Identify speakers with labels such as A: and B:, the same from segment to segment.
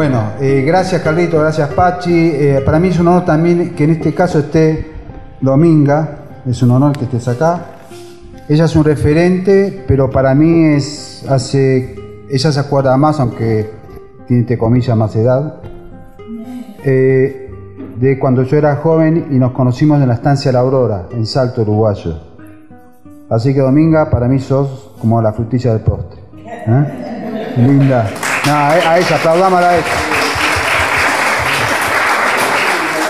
A: Bueno, eh, gracias Carlito, gracias Pachi. Eh, para mí es un honor también que en este caso esté Dominga, es un honor que estés acá. Ella es un referente, pero para mí es hace, ella se acuerda más, aunque tiene entre comillas más edad, eh, de cuando yo era joven y nos conocimos en la estancia La Aurora, en Salto, Uruguayo. Así que Dominga, para mí sos como la frutilla del postre. Linda. No, a ella, aplaudamos a ella.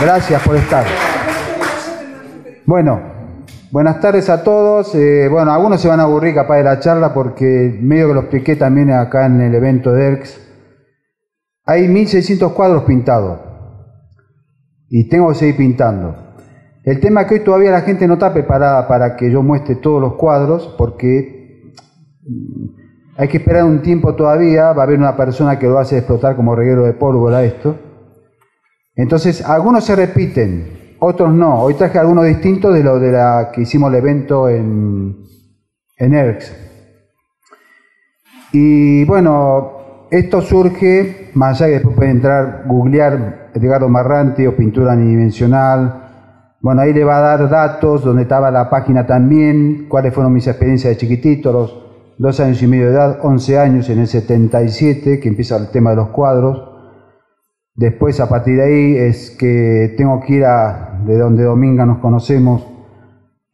A: Gracias por estar. Bueno, buenas tardes a todos. Eh, bueno, algunos se van a aburrir capaz de la charla porque medio que lo expliqué también acá en el evento de ERCS. Hay 1600 cuadros pintados y tengo que seguir pintando. El tema es que hoy todavía la gente no está preparada para que yo muestre todos los cuadros porque hay que esperar un tiempo todavía, va a haber una persona que lo hace explotar como reguero de pólvora esto. Entonces, algunos se repiten, otros no. Hoy traje algunos distintos de lo de la que hicimos el evento en, en ERX. Y bueno, esto surge, más allá que después pueden entrar, googlear Edgardo Marranti o pintura unidimensional. Bueno, ahí le va a dar datos, donde estaba la página también, cuáles fueron mis experiencias de chiquitito, dos años y medio de edad, 11 años en el 77, que empieza el tema de los cuadros. Después, a partir de ahí, es que tengo que ir a, de donde Dominga nos conocemos,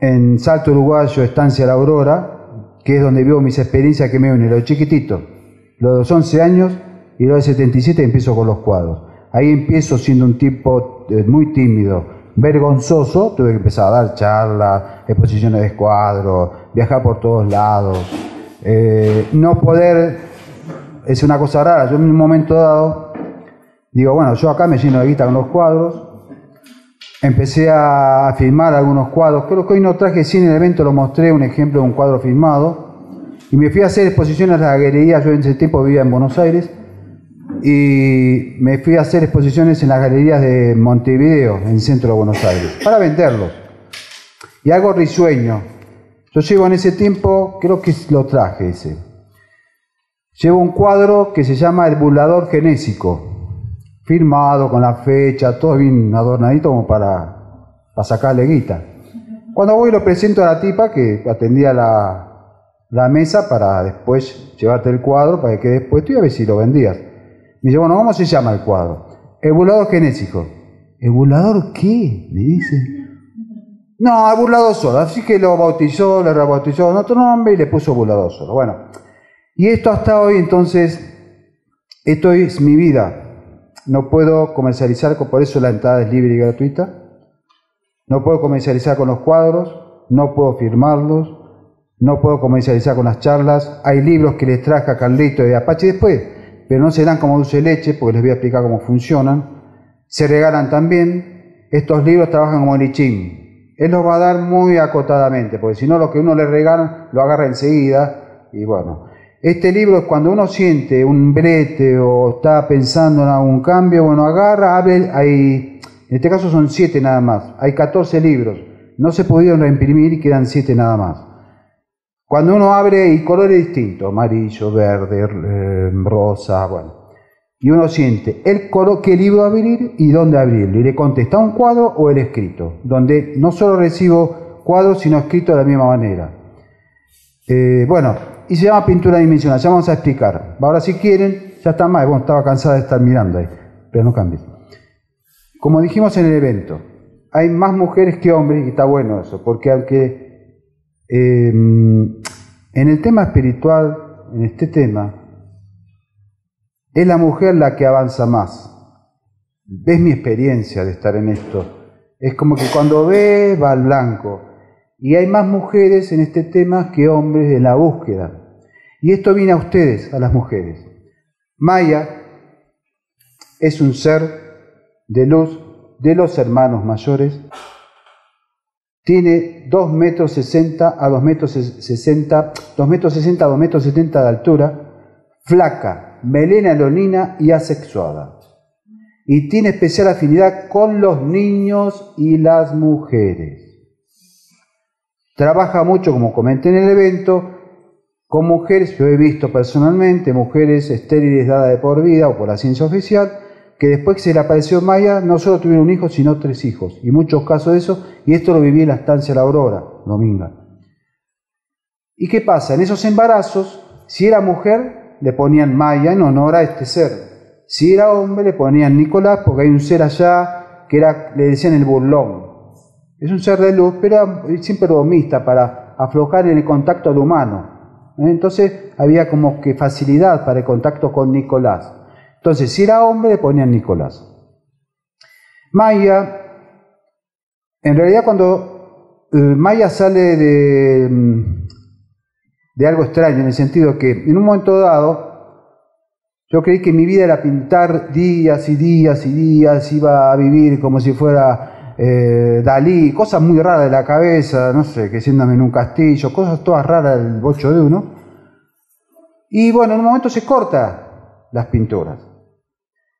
A: en Salto Uruguayo, Estancia La Aurora, que es donde vivo mis experiencias que me unen, lo chiquitito, los de los 11 años y los de 77 empiezo con los cuadros. Ahí empiezo siendo un tipo eh, muy tímido, vergonzoso, tuve que empezar a dar charlas, exposiciones de cuadros, viajar por todos lados. Eh, no poder, es una cosa rara, yo en un momento dado, digo, bueno, yo acá me lleno de guita con los cuadros, empecé a filmar algunos cuadros, creo que hoy no traje sin el evento, lo mostré un ejemplo de un cuadro filmado, y me fui a hacer exposiciones a la galería, yo en ese tiempo vivía en Buenos Aires, y me fui a hacer exposiciones en las galerías de Montevideo, en el centro de Buenos Aires, para venderlos. Y algo risueño, yo llevo en ese tiempo, creo que lo traje ese. Llevo un cuadro que se llama El Burlador Genésico, firmado con la fecha, todo bien adornadito como para, para sacarle guita. Cuando voy lo presento a la tipa que atendía la, la mesa para después llevarte el cuadro para que después tú a ver si lo vendías. Me dice, bueno, ¿cómo se llama el cuadro? El burlador genésico. ¿El burlador qué? Me dice. No, al burlador solo, así que lo bautizó, le rebautizó en otro nombre y le puso burlador solo. Bueno, y esto hasta hoy, entonces, esto es mi vida. No puedo comercializar, por eso la entrada es libre y gratuita. No puedo comercializar con los cuadros, no puedo firmarlos, no puedo comercializar con las charlas. Hay libros que les traje a Carlito y a Apache después, pero no se dan como dulce leche porque les voy a explicar cómo funcionan. Se regalan también. Estos libros trabajan como lichín él lo va a dar muy acotadamente, porque si no lo que uno le regala lo agarra enseguida y bueno. Este libro es cuando uno siente un brete o está pensando en algún cambio, bueno, agarra, abre, hay, en este caso son siete nada más, hay 14 libros, no se pudieron reimprimir y quedan siete nada más. Cuando uno abre y colores distintos, amarillo, verde, eh, rosa, bueno y uno siente el qué libro abrir y dónde abrirlo. Y le contesta un cuadro o el escrito, donde no solo recibo cuadros, sino escrito de la misma manera. Eh, bueno, y se llama pintura dimensional, ya vamos a explicar. Ahora si quieren, ya está más, bueno, estaba cansada de estar mirando ahí, pero no cambie. Como dijimos en el evento, hay más mujeres que hombres y está bueno eso, porque aunque eh, en el tema espiritual, en este tema, es la mujer la que avanza más. Es mi experiencia de estar en esto. Es como que cuando ve, va al blanco. Y hay más mujeres en este tema que hombres en la búsqueda. Y esto viene a ustedes, a las mujeres. Maya es un ser de luz de los hermanos mayores. Tiene 2 metros 60 a 2 metros 60, 2 metros 60 a 2 metros 70 de altura, flaca, melena leonina y asexuada. Y tiene especial afinidad con los niños y las mujeres. Trabaja mucho, como comenté en el evento, con mujeres, yo he visto personalmente mujeres estériles dadas de por vida o por la ciencia oficial, que después que se le apareció Maya, no solo tuvieron un hijo, sino tres hijos. Y muchos casos de eso, y esto lo viví en la estancia La Aurora, Dominga. ¿Y qué pasa? En esos embarazos, si era mujer, le ponían Maya en honor a este ser. Si era hombre, le ponían Nicolás, porque hay un ser allá que era, le decían el burlón. Es un ser de luz, pero siempre bromista para aflojar en el contacto al humano. Entonces había como que facilidad para el contacto con Nicolás. Entonces, si era hombre, le ponían Nicolás. Maya, en realidad cuando eh, Maya sale de, mm, de algo extraño, en el sentido que en un momento dado, yo creí que mi vida era pintar días y días y días, iba a vivir como si fuera eh, Dalí, cosas muy raras de la cabeza, no sé, que siéndame en un castillo, cosas todas raras del bocho de uno. Y bueno, en un momento se corta las pinturas.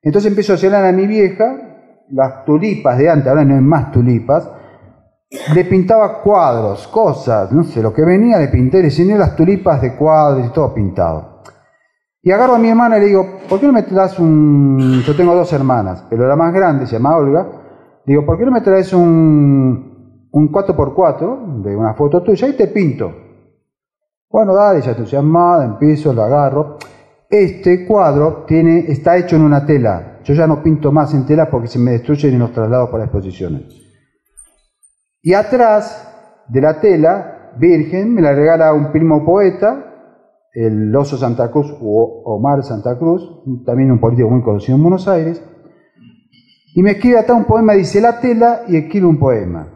A: Entonces empiezo a llenar a mi vieja las tulipas de antes, ahora no hay más tulipas, le pintaba cuadros, cosas, no sé, lo que venía le pinté, le enseñé las tulipas de cuadros y todo pintado. Y agarro a mi hermana y le digo, ¿por qué no me traes un... Yo tengo dos hermanas, pero la más grande se llama Olga. Digo, ¿por qué no me traes un, un 4x4 de una foto tuya y te pinto? Bueno, dale, ya entusiasmada, empiezo, lo agarro. Este cuadro tiene, está hecho en una tela. Yo ya no pinto más en tela porque se me destruyen y los traslado para exposiciones. Y atrás de la tela, Virgen, me la regala un primo poeta, el Oso Santa Cruz o Omar Santa Cruz, también un político muy conocido en Buenos Aires, y me escribe hasta un poema, dice la tela y escribe un poema.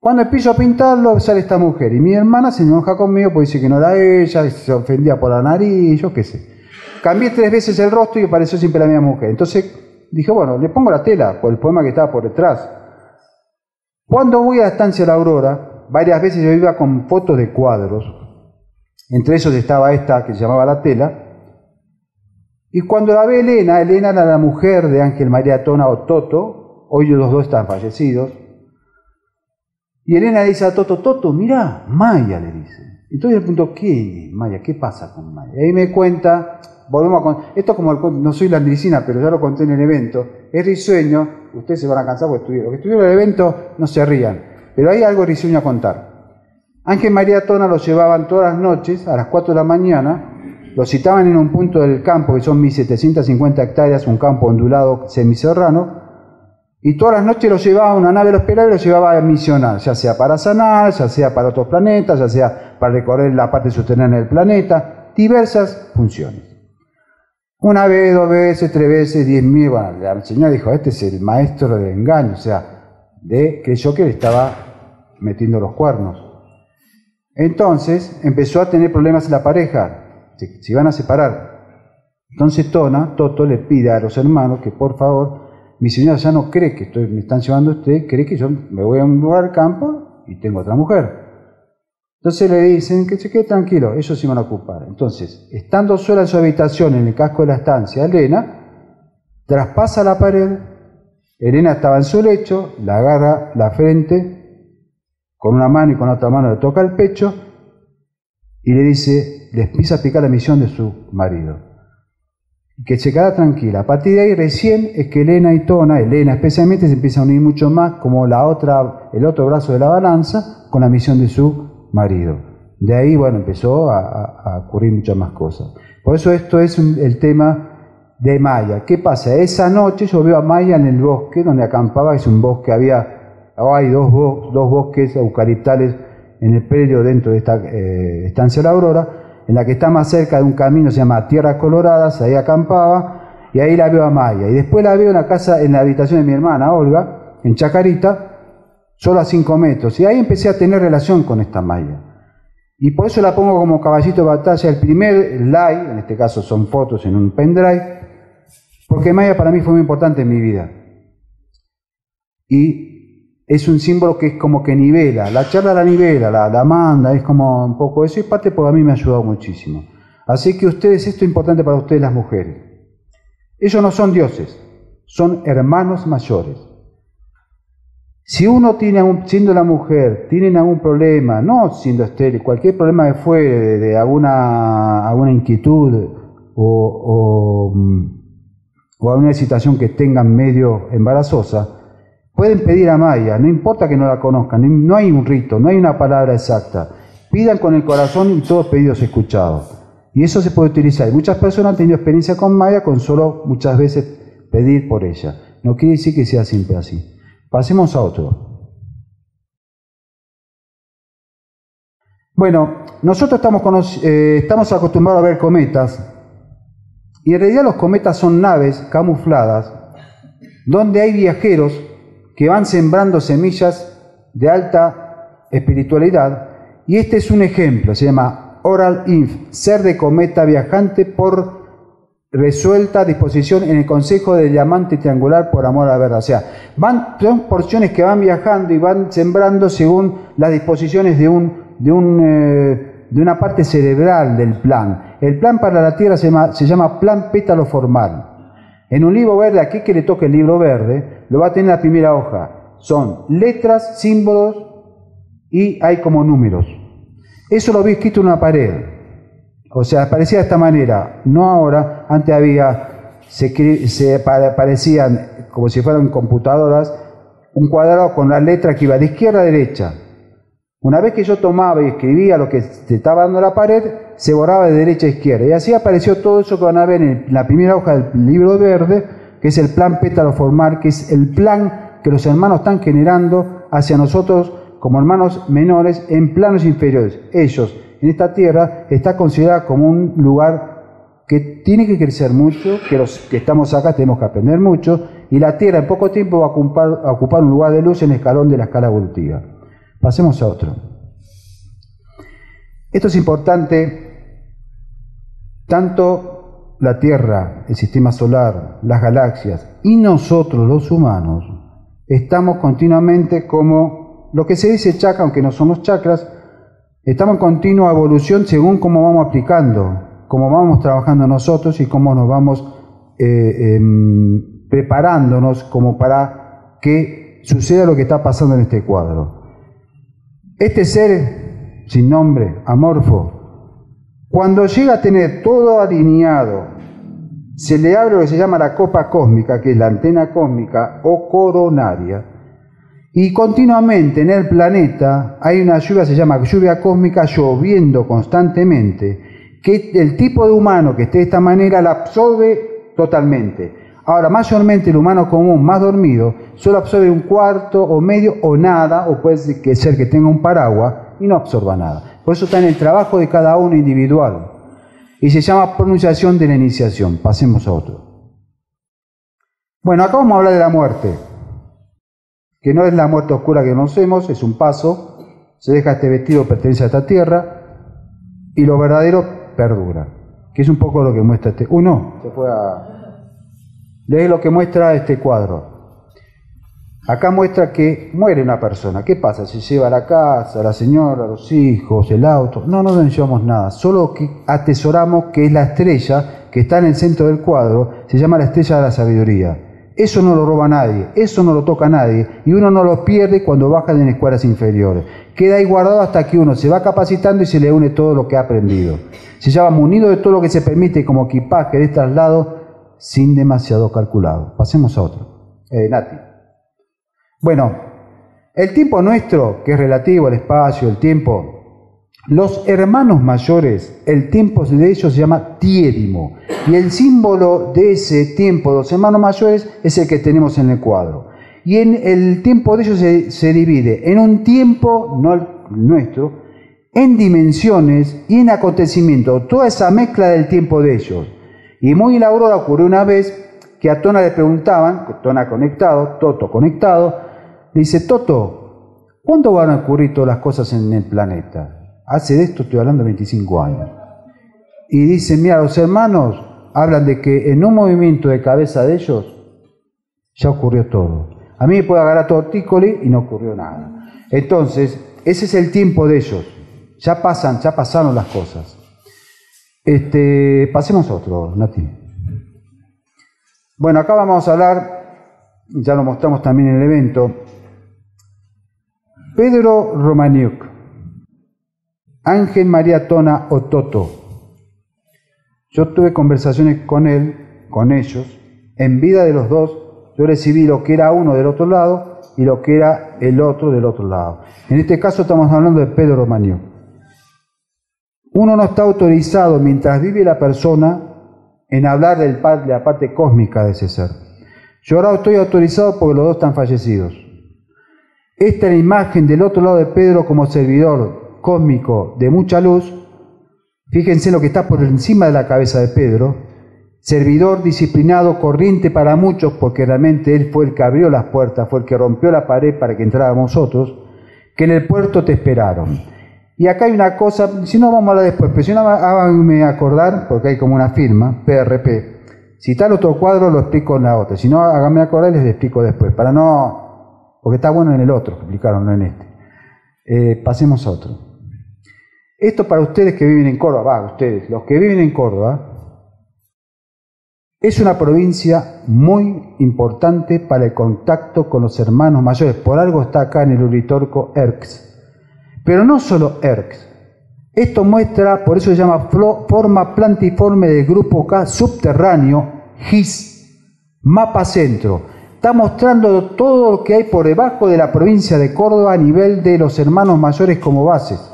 A: Cuando empiezo a pintarlo, sale esta mujer, y mi hermana se enoja conmigo porque dice que no era ella, se ofendía por la nariz, yo qué sé. Cambié tres veces el rostro y apareció siempre la misma mujer. Entonces dije, bueno, le pongo la tela por el poema que estaba por detrás. Cuando voy a estancia La Aurora, varias veces yo iba con fotos de cuadros. Entre esos estaba esta que se llamaba La Tela. Y cuando la ve Elena, Elena era la mujer de Ángel María Tona o Toto, hoy los dos están fallecidos. Y Elena le dice a Toto, Toto, mira, Maya le dice. Entonces le pregunto, ¿qué Maya? ¿Qué pasa con Maya? Y ahí me cuenta volvemos a esto como no soy la andricina, pero ya lo conté en el evento, es risueño, ustedes se van a cansar porque estuvieron, los que estuvieron en el evento no se rían, pero hay algo risueño a contar. Ángel María Tona lo llevaban todas las noches, a las 4 de la mañana, lo citaban en un punto del campo, que son 1750 hectáreas, un campo ondulado semiserrano, y todas las noches lo llevaba una nave, lo esperaba y lo llevaba a misionar, ya sea para sanar, ya sea para otros planetas, ya sea para recorrer la parte en el planeta, diversas funciones. Una vez, dos veces, tres veces, diez mil. Bueno, la señora dijo, este es el maestro del engaño, o sea, de yo que le estaba metiendo los cuernos. Entonces empezó a tener problemas la pareja, se, iban a separar. Entonces Tona, Toto le pide a los hermanos que por favor, mi señora ya no cree que estoy, me están llevando usted, cree que yo me voy a un lugar al campo y tengo otra mujer. Entonces le dicen que se quede tranquilo, ellos se van a ocupar. Entonces, estando sola en su habitación, en el casco de la estancia, Elena traspasa la pared, Elena estaba en su lecho, la agarra la frente, con una mano y con otra mano le toca el pecho y le dice, le empieza a picar la misión de su marido. Que se queda tranquila. A partir de ahí recién es que Elena y Tona, Elena especialmente, se empieza a unir mucho más como la otra, el otro brazo de la balanza con la misión de su marido. De ahí, bueno, empezó a, ocurrir muchas más cosas. Por eso esto es el tema de Maya. ¿Qué pasa? Esa noche yo veo a Maya en el bosque donde acampaba, es un bosque, había, hay dos, dos bosques eucaliptales en el predio dentro de esta eh, estancia La Aurora, en la que está más cerca de un camino, se llama Tierras Coloradas, ahí acampaba, y ahí la veo a Maya. Y después la veo en la casa, en la habitación de mi hermana Olga, en Chacarita, solo a 5 metros. Y ahí empecé a tener relación con esta malla. Y por eso la pongo como caballito de batalla, el primer live, en este caso son fotos en un pendrive, porque Maya para mí fue muy importante en mi vida. Y es un símbolo que es como que nivela, la charla la nivela, la, la manda, es como un poco eso, y parte porque a mí me ha ayudado muchísimo. Así que ustedes, esto es importante para ustedes las mujeres. Ellos no son dioses, son hermanos mayores. Si uno tiene, siendo la mujer, tiene algún problema, no siendo estéril, cualquier problema que fuere, de, alguna, alguna inquietud o, o, alguna situación que tengan medio embarazosa, pueden pedir a Maya, no importa que no la conozcan, no hay un rito, no hay una palabra exacta. Pidan con el corazón y todos pedidos escuchados. Y eso se puede utilizar. muchas personas han tenido experiencia con Maya con solo muchas veces pedir por ella. No quiere decir que sea siempre así. Pasemos a otro. Bueno, nosotros estamos, eh, estamos acostumbrados a ver cometas y en realidad los cometas son naves camufladas donde hay viajeros que van sembrando semillas de alta espiritualidad y este es un ejemplo, se llama Oral Inf, ser de cometa viajante por resuelta disposición en el Consejo de Diamante Triangular por amor a la verdad. O sea, van, son porciones que van viajando y van sembrando según las disposiciones de, un, de, un, eh, de una parte cerebral del plan. El plan para la Tierra se llama, se llama Plan Pétalo Formal. En un libro verde, aquí que le toque el libro verde, lo va a tener la primera hoja. Son letras, símbolos y hay como números. Eso lo vi escrito en una pared. O sea, parecía de esta manera, no ahora, antes había, se, parecían como si fueran computadoras, un cuadrado con la letra que iba de izquierda a derecha. Una vez que yo tomaba y escribía lo que estaba dando la pared, se borraba de derecha a izquierda. Y así apareció todo eso que van a ver en la primera hoja del libro verde, que es el plan pétalo formal, que es el plan que los hermanos están generando hacia nosotros como hermanos menores en planos inferiores. Ellos en esta tierra está considerada como un lugar que tiene que crecer mucho, que los que estamos acá tenemos que aprender mucho, y la tierra en poco tiempo va a ocupar, un lugar de luz en el escalón de la escala evolutiva. Pasemos a otro. Esto es importante, tanto la Tierra, el sistema solar, las galaxias y nosotros los humanos, estamos continuamente como lo que se dice chakra, aunque no somos chakras, Estamos en continua evolución según cómo vamos aplicando, cómo vamos trabajando nosotros y cómo nos vamos eh, em, preparándonos como para que suceda lo que está pasando en este cuadro. Este ser sin nombre, amorfo, cuando llega a tener todo alineado, se le abre lo que se llama la copa cósmica, que es la antena cósmica o coronaria, y continuamente en el planeta hay una lluvia, se llama lluvia cósmica, lloviendo constantemente, que el tipo de humano que esté de esta manera la absorbe totalmente. Ahora, mayormente el humano común, más dormido, solo absorbe un cuarto o medio o nada, o puede ser que tenga un paraguas y no absorba nada. Por eso está en el trabajo de cada uno individual. Y se llama pronunciación de la iniciación. Pasemos a otro. Bueno, acá vamos a hablar de la muerte que no es la muerte oscura que conocemos, es un paso, se deja este vestido, pertenece a esta tierra, y lo verdadero perdura, que es un poco lo que muestra este... Uno, se fue a... Lee lo que muestra este cuadro. Acá muestra que muere una persona. ¿Qué pasa? Se lleva la casa, la señora, los hijos, el auto. No, no nos llevamos nada. Solo que atesoramos que es la estrella que está en el centro del cuadro. Se llama la estrella de la sabiduría. Eso no lo roba nadie, eso no lo toca nadie y uno no lo pierde cuando baja en escuelas inferiores. Queda ahí guardado hasta que uno se va capacitando y se le une todo lo que ha aprendido. Se llama munido de todo lo que se permite como equipaje de traslado sin demasiado calculado. Pasemos a otro. Eh, Nati. Bueno, el tiempo nuestro, que es relativo al espacio, el tiempo, los hermanos mayores, el tiempo de ellos se llama tiédimo. Y el símbolo de ese tiempo de los hermanos mayores es el que tenemos en el cuadro. Y en el tiempo de ellos se, divide en un tiempo, no el nuestro, en dimensiones y en acontecimiento. Toda esa mezcla del tiempo de ellos. Y muy en la ocurrió una vez que a Tona le preguntaban, Tona conectado, Toto conectado, le dice, Toto, ¿cuándo van a ocurrir todas las cosas en el planeta? Hace de esto, estoy hablando de 25 años. Y dice, mira, los hermanos hablan de que en un movimiento de cabeza de ellos ya ocurrió todo. A mí me puede agarrar tortícoli y no ocurrió nada. Entonces, ese es el tiempo de ellos. Ya pasan, ya pasaron las cosas. Este, pasemos otro, Nati. Bueno, acá vamos a hablar, ya lo mostramos también en el evento, Pedro Romaniuk, Ángel María Tona Ototo. Yo tuve conversaciones con él, con ellos, en vida de los dos. Yo recibí lo que era uno del otro lado y lo que era el otro del otro lado. En este caso estamos hablando de Pedro Romaniuk. Uno no está autorizado mientras vive la persona en hablar del, de la parte cósmica de ese ser. Yo ahora estoy autorizado porque los dos están fallecidos. Esta es la imagen del otro lado de Pedro como servidor cósmico de mucha luz. Fíjense lo que está por encima de la cabeza de Pedro. Servidor disciplinado, corriente para muchos, porque realmente él fue el que abrió las puertas, fue el que rompió la pared para que entráramos nosotros, que en el puerto te esperaron. Y acá hay una cosa, si no vamos a hablar después, pero si no háganme acordar, porque hay como una firma, PRP. Si está el otro cuadro, lo explico en la otra. Si no, háganme acordar y les explico después, para no, porque está bueno en el otro, explicaron, no en este. Eh, pasemos a otro. Esto para ustedes que viven en Córdoba, va, ustedes, los que viven en Córdoba, es una provincia muy importante para el contacto con los hermanos mayores. Por algo está acá en el Uritorco ERX. Pero no solo ERCS. Esto muestra, por eso se llama forma plantiforme del grupo K subterráneo, GIS, mapa centro. Está mostrando todo lo que hay por debajo de la provincia de Córdoba a nivel de los hermanos mayores como bases.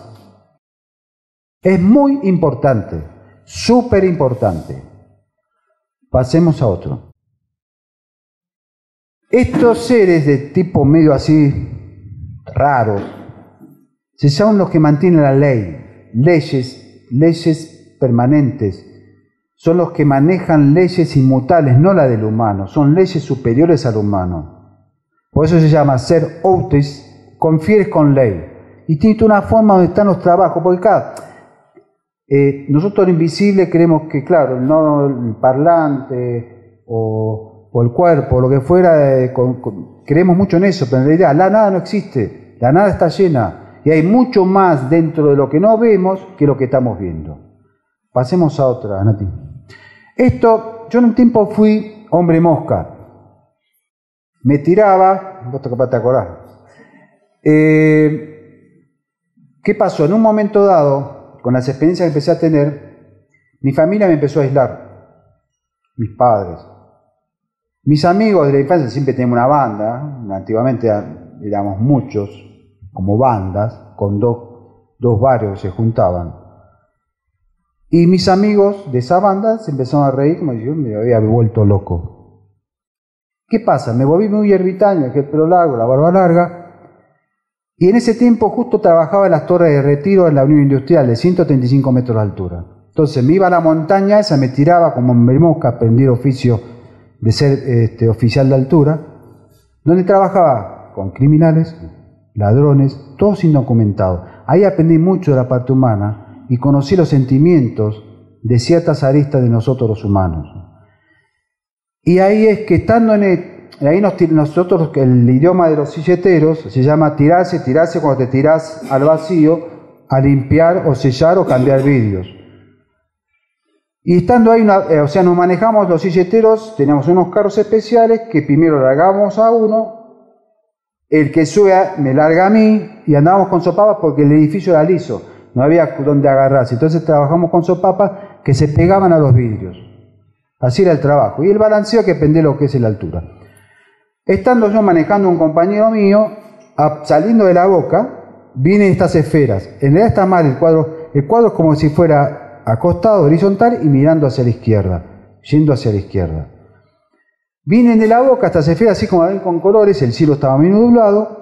A: Es muy importante, súper importante. Pasemos a otro. Estos seres de tipo medio así raros, se son los que mantienen la ley, leyes, leyes permanentes. Son los que manejan leyes inmutables, no la del humano, son leyes superiores al humano. Por eso se llama ser autis, confieres con ley. Y tiene una forma donde están los trabajos, porque cada, eh, nosotros lo invisible creemos que, claro, no el parlante o, el cuerpo, lo que fuera, eh, creemos mucho en eso, pero en realidad la nada no existe, la nada está llena. Y hay mucho más dentro de lo que no vemos que lo que estamos viendo. Pasemos a otra, Nati. Esto, yo en un tiempo fui hombre mosca. Me tiraba, vos capaz te acordás. Eh, ¿Qué pasó? En un momento dado, con las experiencias que empecé a tener, mi familia me empezó a aislar. Mis padres. Mis amigos de la infancia siempre teníamos una banda, antiguamente éramos muchos, como bandas, con dos, dos barrios se juntaban. Y mis amigos de esa banda se empezaron a reír como si yo me había vuelto loco. ¿Qué pasa? Me volví muy ermitaño, que el pelo largo, la barba larga. Y en ese tiempo justo trabajaba en las torres de retiro en la Unión Industrial de 135 metros de altura. Entonces me iba a la montaña esa, me tiraba como en mosca, aprendí oficio de ser este, oficial de altura, donde trabajaba con criminales, ladrones, todos indocumentados. Ahí aprendí mucho de la parte humana y conocí los sentimientos de ciertas aristas de nosotros los humanos. Y ahí es que estando en el, ahí nosotros, el idioma de los silleteros se llama tirarse, tirarse cuando te tiras al vacío a limpiar o sellar o cambiar vidrios. Y estando ahí, eh, o sea, nos manejamos los silleteros, teníamos unos carros especiales que primero largábamos a uno el que sube me larga a mí y andábamos con sopapas porque el edificio era liso, no había donde agarrarse. Entonces trabajamos con sopapas que se pegaban a los vidrios. Así era el trabajo. Y el balanceo que depende de lo que es la altura. Estando yo manejando un compañero mío, saliendo de la boca, vienen estas esferas. En realidad está mal el cuadro. El cuadro es como si fuera acostado horizontal y mirando hacia la izquierda, yendo hacia la izquierda. Vienen de la boca se ve así como ven con colores, el cielo estaba muy nublado,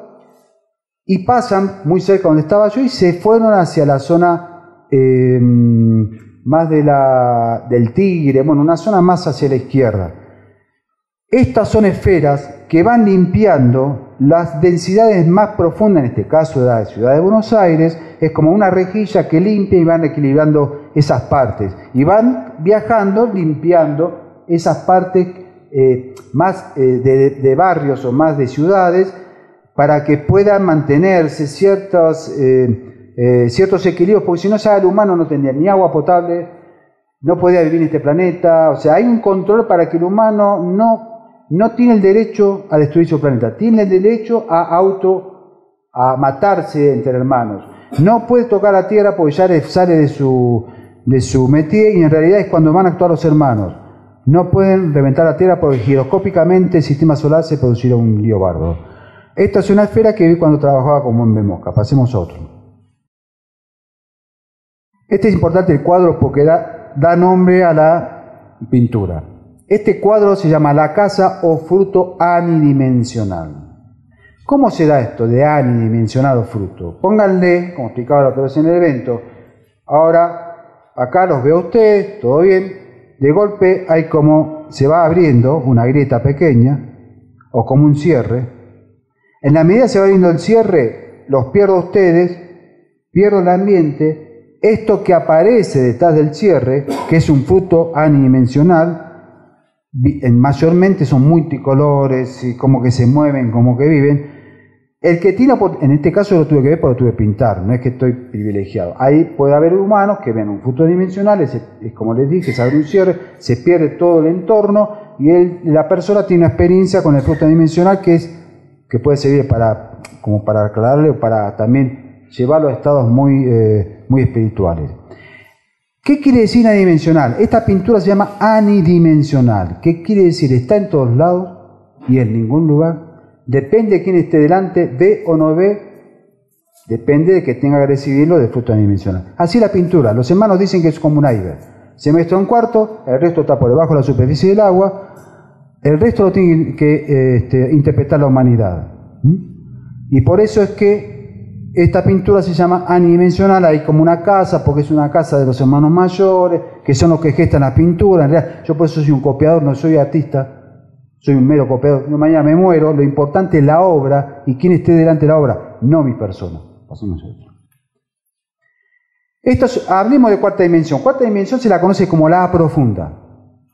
A: y pasan muy cerca donde estaba yo y se fueron hacia la zona eh, más de la, del Tigre, bueno, una zona más hacia la izquierda. Estas son esferas que van limpiando las densidades más profundas, en este caso de la ciudad de Buenos Aires, es como una rejilla que limpia y van equilibrando esas partes. Y van viajando, limpiando esas partes eh, más eh, de, barrios o más de ciudades para que puedan mantenerse ciertos, eh, ciertos equilibrios, porque si no ya el humano no tendría ni agua potable, no podía vivir en este planeta, o sea, hay un control para que el humano no, no tiene el derecho a destruir su planeta, tiene el derecho a auto a matarse entre hermanos. No puede tocar la tierra porque ya sale de su, de su métier y en realidad es cuando van a actuar los hermanos. No pueden reventar la tierra porque giroscópicamente el sistema solar se producirá un lío bardo. Esta es una esfera que vi cuando trabajaba como en Mosca. Pasemos a otro. Este es importante el cuadro porque da, da nombre a la pintura. Este cuadro se llama La casa o fruto anidimensional. ¿Cómo se da esto de anidimensionado fruto? Pónganle, como explicaba la otra vez en el evento, ahora acá los veo ustedes, todo bien, de golpe hay como se va abriendo una grieta pequeña o como un cierre. En la medida que se va abriendo el cierre, los pierdo ustedes, pierdo el ambiente, esto que aparece detrás del cierre, que es un fruto anidimensional, mayormente son multicolores y como que se mueven, como que viven, el que tiene, en este caso lo tuve que ver porque tuve que pintar, no es que estoy privilegiado. Ahí puede haber humanos que ven un fruto dimensional, es, como les dije, se abre un cierre, se pierde todo el entorno y la persona tiene una experiencia con el fruto dimensional que, es, que puede servir para, como para aclararle o para también llevarlo a estados muy, eh, muy espirituales. ¿Qué quiere decir anidimensional? Esta pintura se llama anidimensional. ¿Qué quiere decir? Está en todos lados y en ningún lugar Depende de quién esté delante, ve o no ve, depende de que tenga que recibirlo de fruto adimensional. Así la pintura, los hermanos dicen que es como un iceberg. Se muestra un cuarto, el resto está por debajo de la superficie del agua, el resto lo tiene que este, interpretar la humanidad. Y por eso es que esta pintura se llama anidimensional, hay como una casa, porque es una casa de los hermanos mayores, que son los que gestan la pintura. En realidad, yo por eso soy un copiador, no soy artista, soy un mero copiador, yo mañana me muero, lo importante es la obra y quién esté delante de la obra, no mi persona. Pasemos a otro. Esto hablemos de cuarta dimensión. Cuarta dimensión se la conoce como la profunda.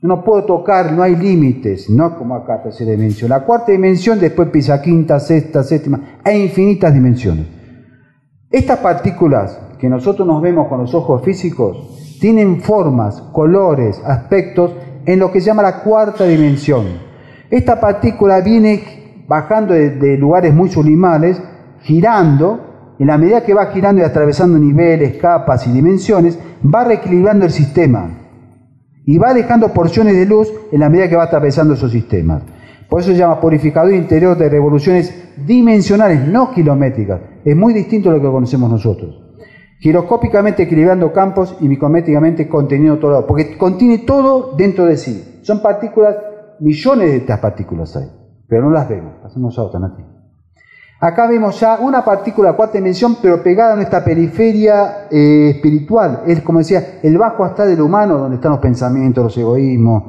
A: No puedo tocar, no hay límites, no como acá tercera dimensión. La cuarta dimensión después pisa quinta, sexta, séptima, hay infinitas dimensiones. Estas partículas que nosotros nos vemos con los ojos físicos tienen formas, colores, aspectos en lo que se llama la cuarta dimensión. Esta partícula viene bajando de, lugares muy subliminales, girando, en la medida que va girando y atravesando niveles, capas y dimensiones, va reequilibrando el sistema y va dejando porciones de luz en la medida que va atravesando esos sistemas. Por eso se llama purificador interior de revoluciones dimensionales, no kilométricas. Es muy distinto a lo que conocemos nosotros. Giroscópicamente equilibrando campos y micrométricamente conteniendo todo, porque contiene todo dentro de sí. Son partículas millones de estas partículas hay, pero no las vemos. Hacemos otra, Nati. Acá vemos ya una partícula cuarta dimensión, pero pegada en esta periferia eh, espiritual. Es como decía, el bajo hasta del humano, donde están los pensamientos, los egoísmos,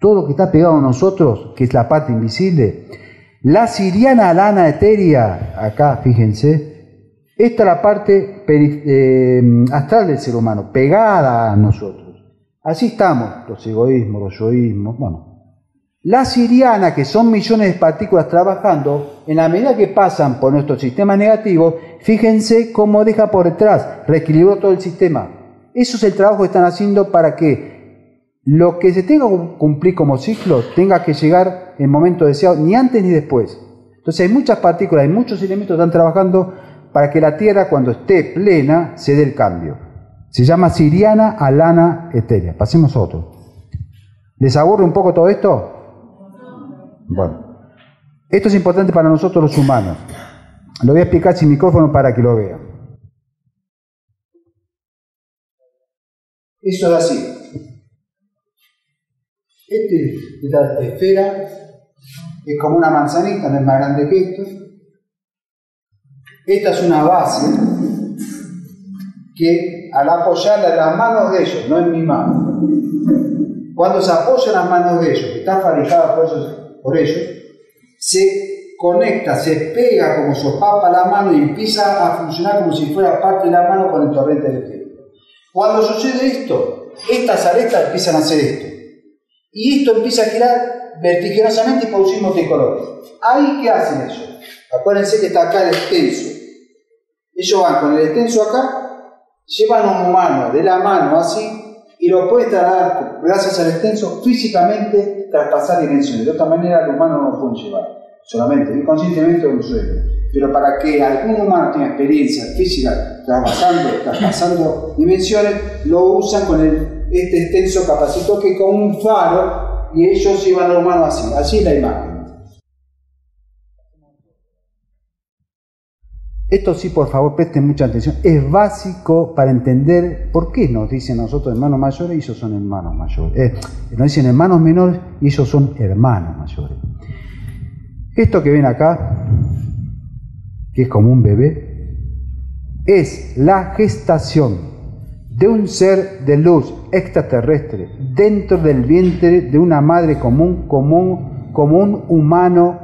A: todo lo que está pegado a nosotros, que es la parte invisible. La siriana lana etérea, acá fíjense, esta es la parte eh, astral del ser humano, pegada a nosotros. Así estamos, los egoísmos, los yoísmos, bueno, la siriana, que son millones de partículas trabajando, en la medida que pasan por nuestro sistema negativo, fíjense cómo deja por detrás, reequilibró todo el sistema. Eso es el trabajo que están haciendo para que lo que se tenga que cumplir como ciclo tenga que llegar en momento deseado, ni antes ni después. Entonces hay muchas partículas, hay muchos elementos que están trabajando para que la Tierra cuando esté plena se dé el cambio. Se llama siriana alana etérea. Pasemos a otro. ¿Les aburre un poco todo esto? Bueno, esto es importante para nosotros los humanos. Lo voy a explicar sin micrófono para que lo vean. Eso es así. Esta esfera es como una manzanita, no es más grande que esto. Esta es una base que al apoyarla en las manos de ellos, no en mi mano, cuando se apoya en las manos de ellos, que está fabricada por ellos por ello, se conecta, se pega como sopapa la mano y empieza a funcionar como si fuera parte de la mano con el torrente eléctrico. Cuando sucede esto, estas aretas empiezan a hacer esto. Y esto empieza a girar vertiginosamente y producir multicolores. ¿Ahí qué hacen ellos? Acuérdense que está acá el extenso. Ellos van con el extenso acá, llevan un humano de la mano así y lo puede trasladar, gracias al extenso, físicamente traspasar dimensiones. De otra manera, el humano no lo puede llevar, solamente, inconscientemente o en sueño. pero para que algún humano tenga experiencia física traspasando, traspasando dimensiones, lo usan con este extenso capacitor que con un faro y ellos llevan al humano así, así es la imagen. Esto sí, por favor, presten mucha atención. Es básico para entender por qué nos dicen nosotros hermanos mayores y ellos son hermanos mayores. Eh, nos dicen hermanos menores y ellos son hermanos mayores. Esto que ven acá, que es como un bebé, es la gestación de un ser de luz extraterrestre dentro del vientre de una madre común, común, como un humano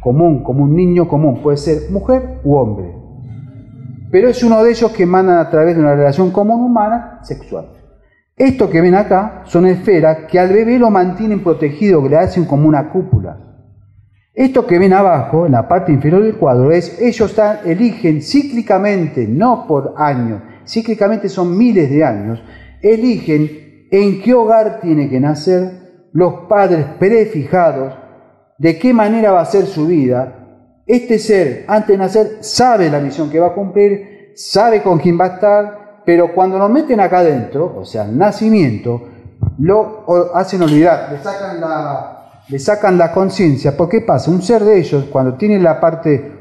A: común, como un niño común, puede ser mujer u hombre. Pero es uno de ellos que emanan a través de una relación común humana sexual. Esto que ven acá son esferas que al bebé lo mantienen protegido, que le hacen como una cúpula. Esto que ven abajo, en la parte inferior del cuadro, es ellos eligen cíclicamente, no por años, cíclicamente son miles de años, eligen en qué hogar tiene que nacer los padres prefijados de qué manera va a ser su vida, este ser, antes de nacer, sabe la misión que va a cumplir, sabe con quién va a estar, pero cuando lo meten acá adentro, o sea, el nacimiento, lo hacen olvidar, le sacan la, le sacan la conciencia. ¿Por qué pasa? Un ser de ellos, cuando tiene la parte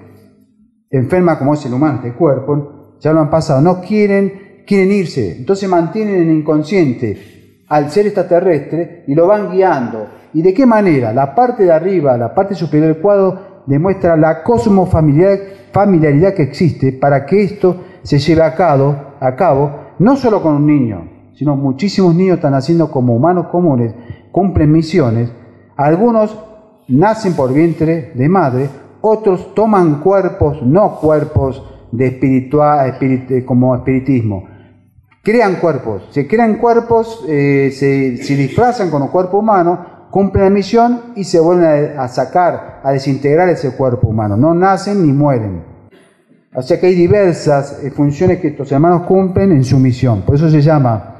A: enferma como es el humano, este cuerpo, ya lo han pasado, no quieren, quieren irse, entonces mantienen en inconsciente al ser extraterrestre y lo van guiando. ¿Y de qué manera? La parte de arriba, la parte superior del cuadro, demuestra la cosmofamiliaridad que existe para que esto se lleve a cabo, a cabo, no solo con un niño, sino muchísimos niños están naciendo como humanos comunes, cumplen misiones, algunos nacen por vientre de madre, otros toman cuerpos, no cuerpos de espiritual, como espiritismo, crean cuerpos, se crean cuerpos, eh, se, disfrazan con un cuerpo humano, cumplen la misión y se vuelven a sacar, a desintegrar ese cuerpo humano. No nacen ni mueren. O sea que hay diversas eh, funciones que estos hermanos cumplen en su misión. Por eso se llama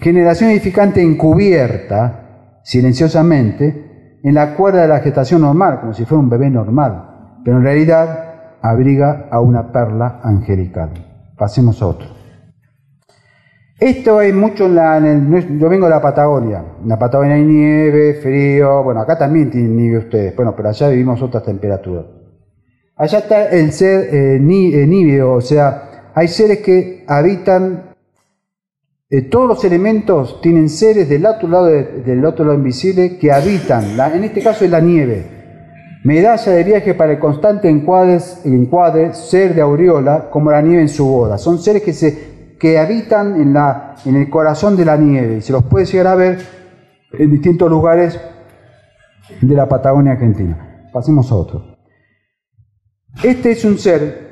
A: generación edificante encubierta, silenciosamente, en la cuerda de la gestación normal, como si fuera un bebé normal. Pero en realidad abriga a una perla angelical. Pasemos a otro. Esto hay mucho en la. yo vengo de la Patagonia. En la Patagonia hay nieve, frío. Bueno, acá también tienen nieve ustedes. Bueno, pero allá vivimos otras temperaturas. Allá está el ser eh, eh o sea, hay seres que habitan. Eh, todos los elementos tienen seres del otro lado, del otro lado invisible que habitan. en este caso es la nieve. Medalla de viaje para el constante encuadre, ser de aureola, como la nieve en su boda. Son seres que se que habitan en, en el corazón de la nieve y se los puede llegar a ver en distintos lugares de la Patagonia Argentina. Pasemos a otro. Este es un ser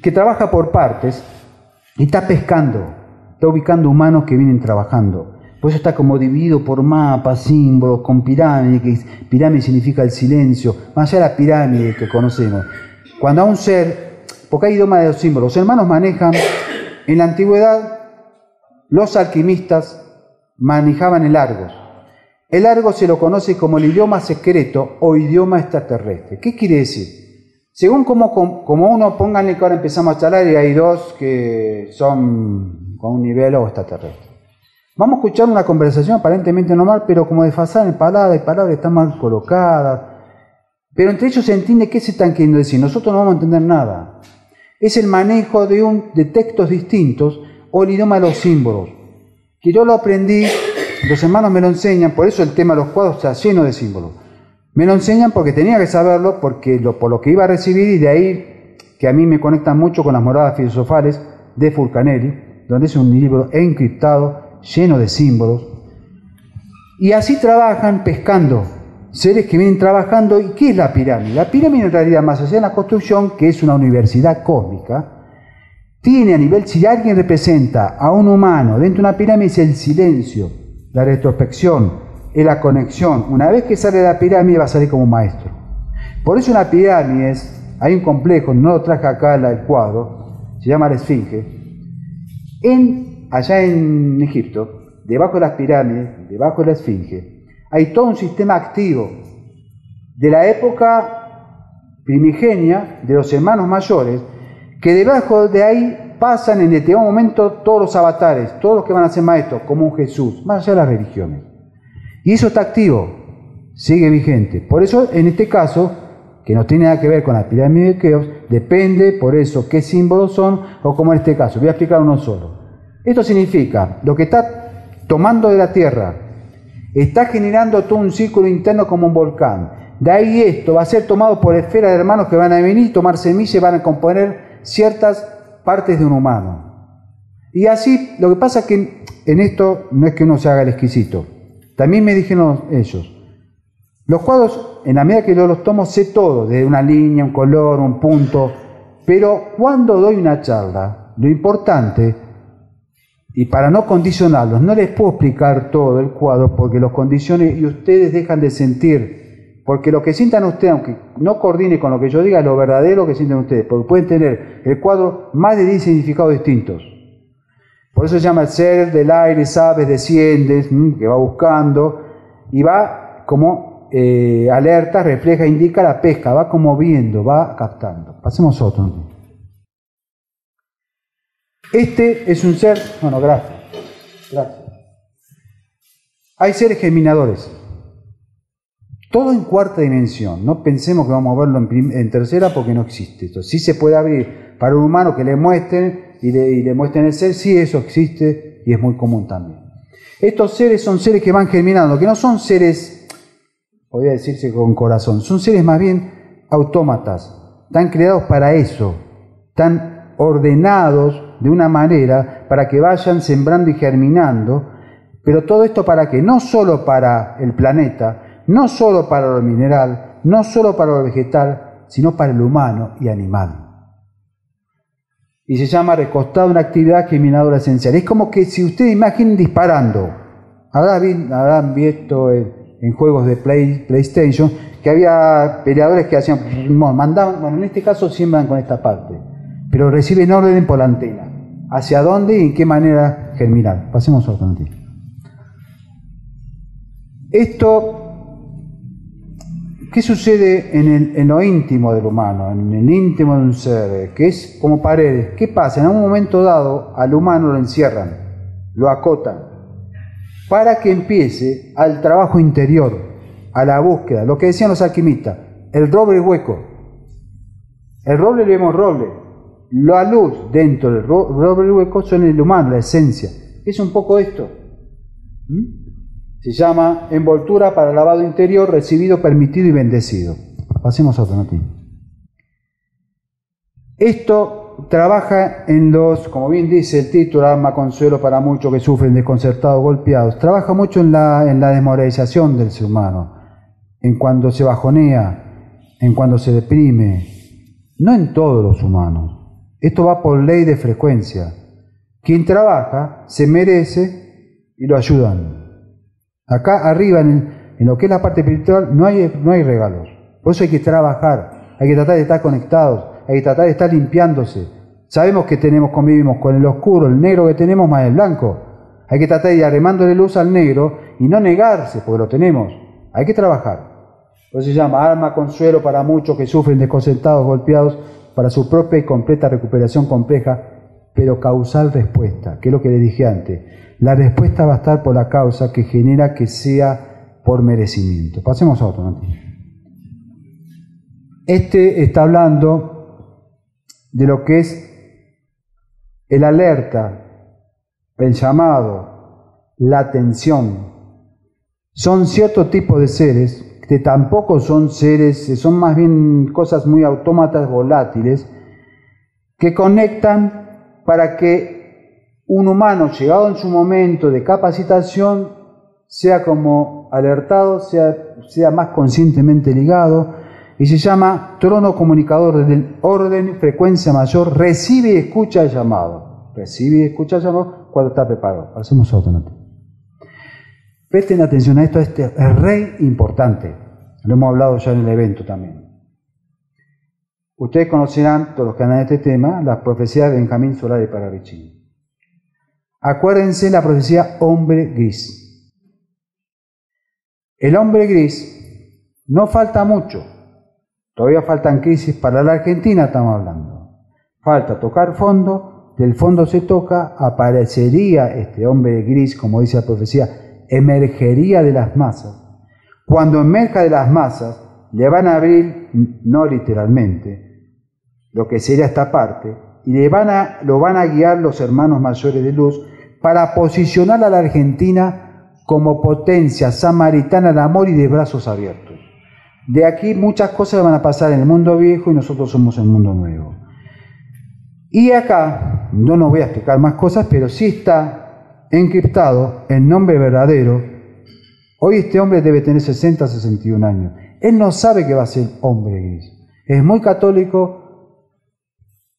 A: que trabaja por partes y está pescando, está ubicando humanos que vienen trabajando. Por eso está como dividido por mapas, símbolos, con pirámides, que pirámide significa el silencio, más allá de la pirámide que conocemos. Cuando a un ser, porque hay idioma de los símbolos, los hermanos manejan en la antigüedad, los alquimistas manejaban el Argos. El Argos se lo conoce como el idioma secreto o idioma extraterrestre. ¿Qué quiere decir? Según como, como uno, pónganle que ahora empezamos a charlar y hay dos que son con un nivel o extraterrestre. Vamos a escuchar una conversación aparentemente normal, pero como desfasada en palabras y palabras están mal colocadas. Pero entre ellos se entiende qué se están queriendo decir. Nosotros no vamos a entender nada es el manejo de, un, de textos distintos o el idioma de los símbolos. Que yo lo aprendí, los hermanos me lo enseñan, por eso el tema de los cuadros está lleno de símbolos. Me lo enseñan porque tenía que saberlo, porque lo, por lo que iba a recibir y de ahí que a mí me conectan mucho con las moradas filosofales de Fulcanelli, donde es un libro encriptado, lleno de símbolos. Y así trabajan pescando seres que vienen trabajando. ¿Y qué es la pirámide? La pirámide en realidad, más allá de la construcción, que es una universidad cósmica, tiene a nivel, si alguien representa a un humano dentro de una pirámide, es el silencio, la retrospección, es la conexión. Una vez que sale de la pirámide va a salir como maestro. Por eso una pirámide es, hay un complejo, no lo traje acá el cuadro, se llama la Esfinge. En, allá en Egipto, debajo de las pirámides, debajo de la Esfinge, hay todo un sistema activo de la época primigenia de los hermanos mayores, que debajo de ahí pasan en determinado momento todos los avatares, todos los que van a ser maestros, como un Jesús, más allá de las religiones. Y eso está activo, sigue vigente. Por eso, en este caso, que no tiene nada que ver con la pirámide de Keops, depende por eso qué símbolos son o como en este caso. Voy a explicar uno solo. Esto significa lo que está tomando de la tierra, está generando todo un círculo interno como un volcán. De ahí esto va a ser tomado por esferas de hermanos que van a venir, tomar semillas y van a componer ciertas partes de un humano. Y así, lo que pasa es que en esto no es que uno se haga el exquisito. También me dijeron ellos, los cuadros, en la medida que yo los tomo, sé todo, de una línea, un color, un punto, pero cuando doy una charla, lo importante, y para no condicionarlos, no les puedo explicar todo el cuadro porque los condiciones y ustedes dejan de sentir, porque lo que sientan ustedes, aunque no coordine con lo que yo diga, es lo verdadero que sienten ustedes, porque pueden tener el cuadro más de 10 significados distintos. Por eso se llama el ser del aire, sabes, desciendes, que va buscando y va como eh, alerta, refleja, indica la pesca, va como viendo, va captando. Pasemos otro. Este es un ser, bueno, gracias. Hay seres germinadores, todo en cuarta dimensión. No pensemos que vamos a verlo en, tercera porque no existe. Esto sí se puede abrir para un humano que le muestren y le, y le muestren el ser, sí eso existe y es muy común también. Estos seres son seres que van germinando, que no son seres podría decirse con corazón. Son seres más bien autómatas, están creados para eso, están ordenados de una manera para que vayan sembrando y germinando, pero todo esto para qué? No solo para el planeta, no solo para lo mineral, no solo para lo vegetal, sino para el humano y animal. Y se llama recostado una actividad germinadora esencial. Es como que si ustedes imaginen disparando, habrán visto en juegos de Play, PlayStation, que había peleadores que hacían, mandaban, bueno, en este caso siembran con esta parte, pero reciben orden por la antena. ¿Hacia dónde y en qué manera germinar? Pasemos a otro Esto, ¿qué sucede en, en, lo íntimo del humano, en el íntimo de un ser, que es como paredes? ¿Qué pasa? En un momento dado al humano lo encierran, lo acotan, para que empiece al trabajo interior, a la búsqueda, lo que decían los alquimistas, el roble hueco. El roble le vemos roble. La luz dentro del roble hueco son el humano, la esencia. Es un poco esto. ¿Mm? Se llama envoltura para lavado interior, recibido, permitido y bendecido. Pasemos a otro. Esto trabaja en los, como bien dice el título, alma consuelo para muchos que sufren desconcertados, golpeados, trabaja mucho en la, en la desmoralización del ser humano, en cuando se bajonea, en cuando se deprime, no en todos los humanos. Esto va por ley de frecuencia. Quien trabaja se merece y lo ayudan. Acá arriba, en, en lo que es la parte espiritual, no hay, no hay regalos. Por eso hay que trabajar, hay que tratar de estar conectados, hay que tratar de estar limpiándose. Sabemos que tenemos, convivimos con el oscuro, el negro que tenemos más el blanco. Hay que tratar de ir arremándole luz al negro y no negarse, porque lo tenemos. Hay que trabajar. Por eso se llama alma consuelo para muchos que sufren desconcertados, golpeados, para su propia y completa recuperación compleja, pero causal respuesta, que es lo que le dije antes. La respuesta va a estar por la causa que genera que sea por merecimiento. Pasemos a otro. Este está hablando de lo que es el alerta, el llamado, la atención. Son cierto tipo de seres que tampoco son seres, son más bien cosas muy autómatas, volátiles, que conectan para que un humano llegado en su momento de capacitación sea como alertado, sea, sea más conscientemente ligado, y se llama trono comunicador del orden, frecuencia mayor, recibe y escucha el llamado. Recibe y escucha el llamado cuando está preparado. Hacemos otro. Presten atención a esto, este es rey importante. Lo hemos hablado ya en el evento también. Ustedes conocerán, todos los que andan este tema, las profecías de Benjamín Solari para Paravicini. Acuérdense la profecía hombre gris. El hombre gris no falta mucho Todavía faltan crisis para la Argentina, estamos hablando. Falta tocar fondo, del fondo se toca, aparecería este hombre gris, como dice la profecía, emergería de las masas. Cuando emerja de las masas, le van a abrir, no literalmente, lo que sería esta parte, y le van a, lo van a guiar los hermanos mayores de luz para posicionar a la Argentina como potencia samaritana de amor y de brazos abiertos. De aquí muchas cosas van a pasar en el mundo viejo y nosotros somos el mundo nuevo. Y acá, no nos voy a explicar más cosas, pero sí está encriptado el nombre verdadero. Hoy este hombre debe tener 60, 61 años. Él no sabe que va a ser hombre gris. Es muy católico,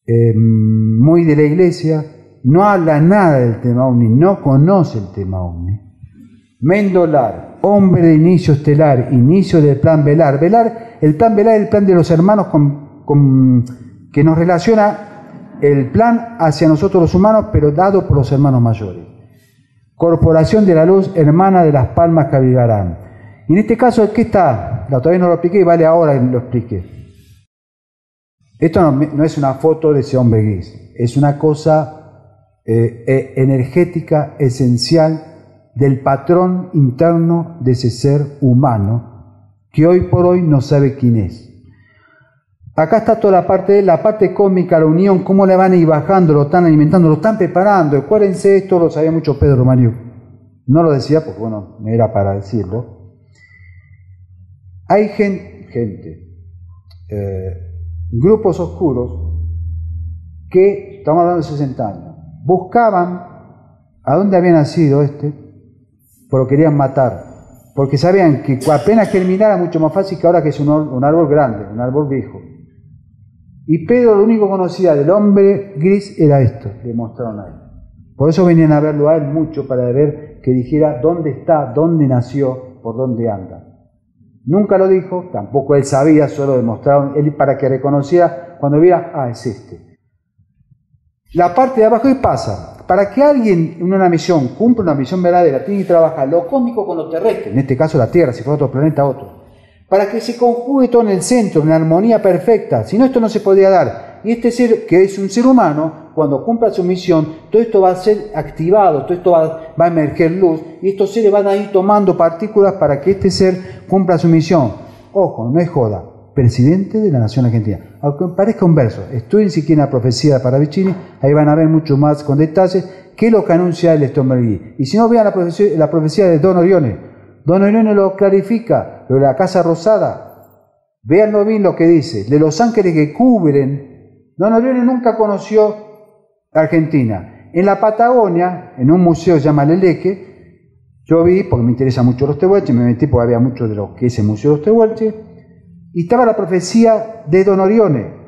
A: eh, muy de la iglesia, no habla nada del tema ovni, no conoce el tema ovni. Mendolar, hombre de inicio estelar, inicio del plan velar. Velar, el plan velar es el plan de los hermanos con, que nos relaciona el plan hacia nosotros los humanos, pero dado por los hermanos mayores. Corporación de la Luz, hermana de las palmas que abrigarán. Y en este caso, ¿qué está? La todavía no lo expliqué y vale ahora que lo explique. Esto no, es una foto de ese hombre gris, es una cosa eh, eh, energética, esencial, del patrón interno de ese ser humano que hoy por hoy no sabe quién es. Acá está toda la parte, la parte cómica, la unión, cómo le van a ir bajando, lo están alimentando, lo están preparando. Acuérdense, esto lo sabía mucho Pedro Mario. No lo decía porque, bueno, no era para decirlo. Hay gente, eh, grupos oscuros que, estamos hablando de 60 años, buscaban a dónde había nacido este, pero querían matar, porque sabían que apenas germinara mucho más fácil que ahora que es un, un árbol grande, un árbol viejo. Y Pedro lo único que conocía del hombre gris era esto, le mostraron a él. Por eso venían a verlo a él mucho para ver que dijera dónde está, dónde nació, por dónde anda. Nunca lo dijo, tampoco él sabía, solo demostraron él para que reconociera cuando viera, ah, es este. La parte de abajo, ¿qué pasa? Para que alguien en una misión cumpla una misión verdadera, tiene que trabajar lo cósmico con lo terrestre, en este caso la Tierra, si fuera otro planeta, otro. Para que se conjugue todo en el centro, en armonía perfecta. Si no, esto no se podría dar. Y este ser, que es un ser humano, cuando cumpla su misión, todo esto va a ser activado, todo esto va, a emerger luz, y estos seres van a ir tomando partículas para que este ser cumpla su misión. Ojo, no es joda presidente de la Nación Argentina. Aunque parezca un verso, estudien si quieren la profecía de Paravicini, ahí van a ver mucho más con detalles qué es lo que anuncia el Stombergui. Y si no, vean la profecía, la profecía de Don Orione. Don Orione lo clarifica, lo de la Casa Rosada. Veanlo bien lo que dice, de los ángeles que cubren. Don Orione nunca conoció Argentina. En la Patagonia, en un museo que se llama Leleque, yo vi, porque me interesa mucho los tehuelches, me metí porque había mucho de lo que es el Museo de los Tehuelches, y estaba la profecía de Don Orione.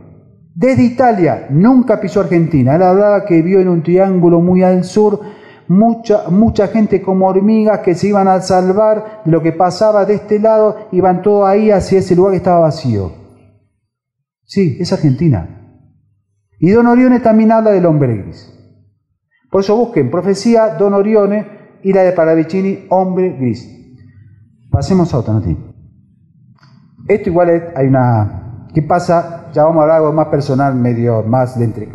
A: Desde Italia, nunca pisó Argentina. Él hablaba que vio en un triángulo muy al sur mucha, mucha gente como hormigas que se iban a salvar de lo que pasaba de este lado, iban todos ahí hacia ese lugar que estaba vacío. Sí, es Argentina. Y Don Orione también habla del hombre gris. Por eso busquen profecía Don Orione y la de Paravicini, hombre gris. Pasemos a otra noticia. Esto igual hay una... ¿Qué pasa? Ya vamos a hablar algo más personal, medio más de entre.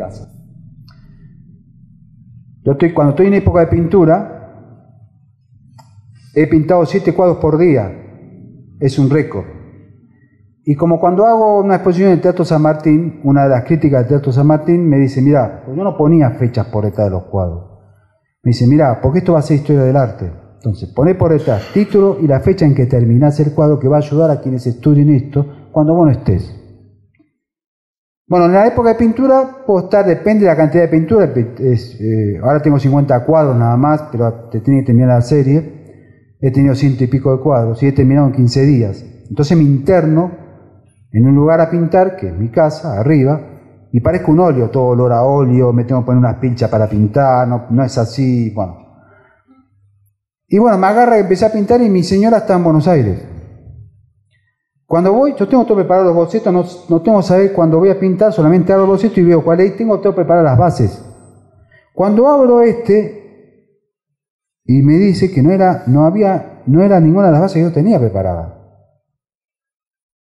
A: Yo estoy, cuando estoy en época de pintura, he pintado siete cuadros por día. Es un récord. Y como cuando hago una exposición en el Teatro San Martín, una de las críticas del Teatro San Martín me dice, mira, pues yo no ponía fechas por detrás de los cuadros. Me dice, mira, porque esto va a ser historia del arte. Entonces, pone por detrás título y la fecha en que terminás el cuadro que va a ayudar a quienes estudien esto cuando vos no estés. Bueno, en la época de pintura puedo estar, depende de la cantidad de pintura. Eh, ahora tengo 50 cuadros nada más, pero te tiene que terminar la serie. He tenido ciento y pico de cuadros y he terminado en 15 días. Entonces me interno en un lugar a pintar, que es mi casa, arriba, y parezco un óleo, todo olor a óleo, me tengo que poner unas pinchas para pintar, no, es así, bueno. Y bueno, me agarra y empecé a pintar y mi señora está en Buenos Aires. Cuando voy, yo tengo todo preparado los bocetos, no, no tengo que saber cuando voy a pintar, solamente abro el boceto y veo cuál es, tengo todo preparado las bases. Cuando abro este y me dice que no era, no había, no era ninguna de las bases que yo tenía preparada.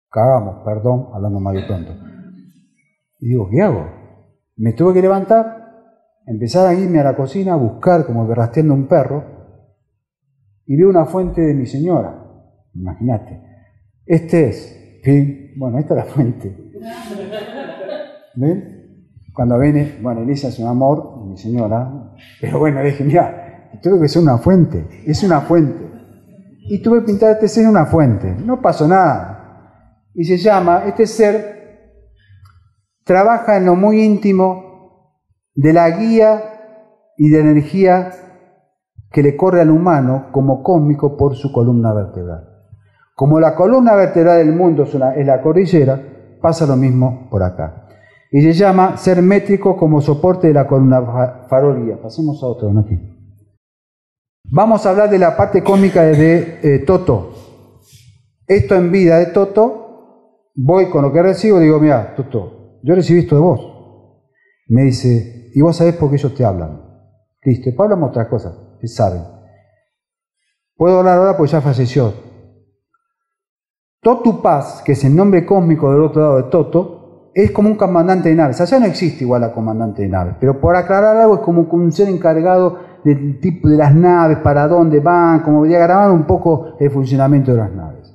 A: cagamos, perdón, hablando más de pronto. Y digo, ¿qué hago? Me tuve que levantar, empezar a irme a la cocina a buscar como que rastreando un perro, y veo una fuente de mi señora, imagínate. Este es, bueno, esta es la fuente. ¿Ven? Cuando viene, bueno, Elisa es un amor, mi señora, pero bueno, dije, mira, tengo que ser una fuente, es una fuente. Y tuve que pintar este ser una fuente, no pasó nada. Y se llama, este ser trabaja en lo muy íntimo de la guía y de energía que le corre al humano como cósmico por su columna vertebral. Como la columna vertebral del mundo es, la cordillera, pasa lo mismo por acá. Y se llama ser métrico como soporte de la columna farolía. Pasemos a otro, ¿no? Vamos a hablar de la parte cómica de eh, Toto. Esto en vida de Toto, voy con lo que recibo y digo, mira, Toto, yo recibí esto de vos. Me dice, y vos sabés por qué ellos te hablan. Listo, después hablamos otras cosas, que saben. Puedo hablar ahora porque ya falleció. Totu Paz, que es el nombre cósmico del otro lado de Toto, es como un comandante de naves. Allá no existe igual a comandante de naves, pero por aclarar algo es como un ser encargado del tipo de las naves, para dónde van, como diagramar un poco el funcionamiento de las naves.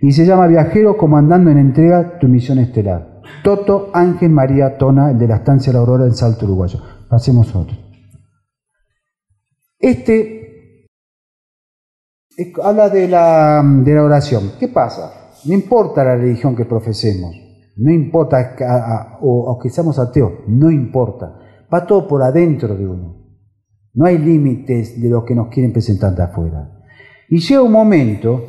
A: Y se llama Viajero comandando en entrega tu misión estelar. Toto Ángel María Tona, el de la estancia La Aurora del Salto Uruguayo. Pasemos otro. Este habla de la, de la oración. ¿Qué pasa? No importa la religión que profesemos, no importa o, que seamos ateos, no importa. Va todo por adentro de uno. No hay límites de lo que nos quieren presentar de afuera. Y llega un momento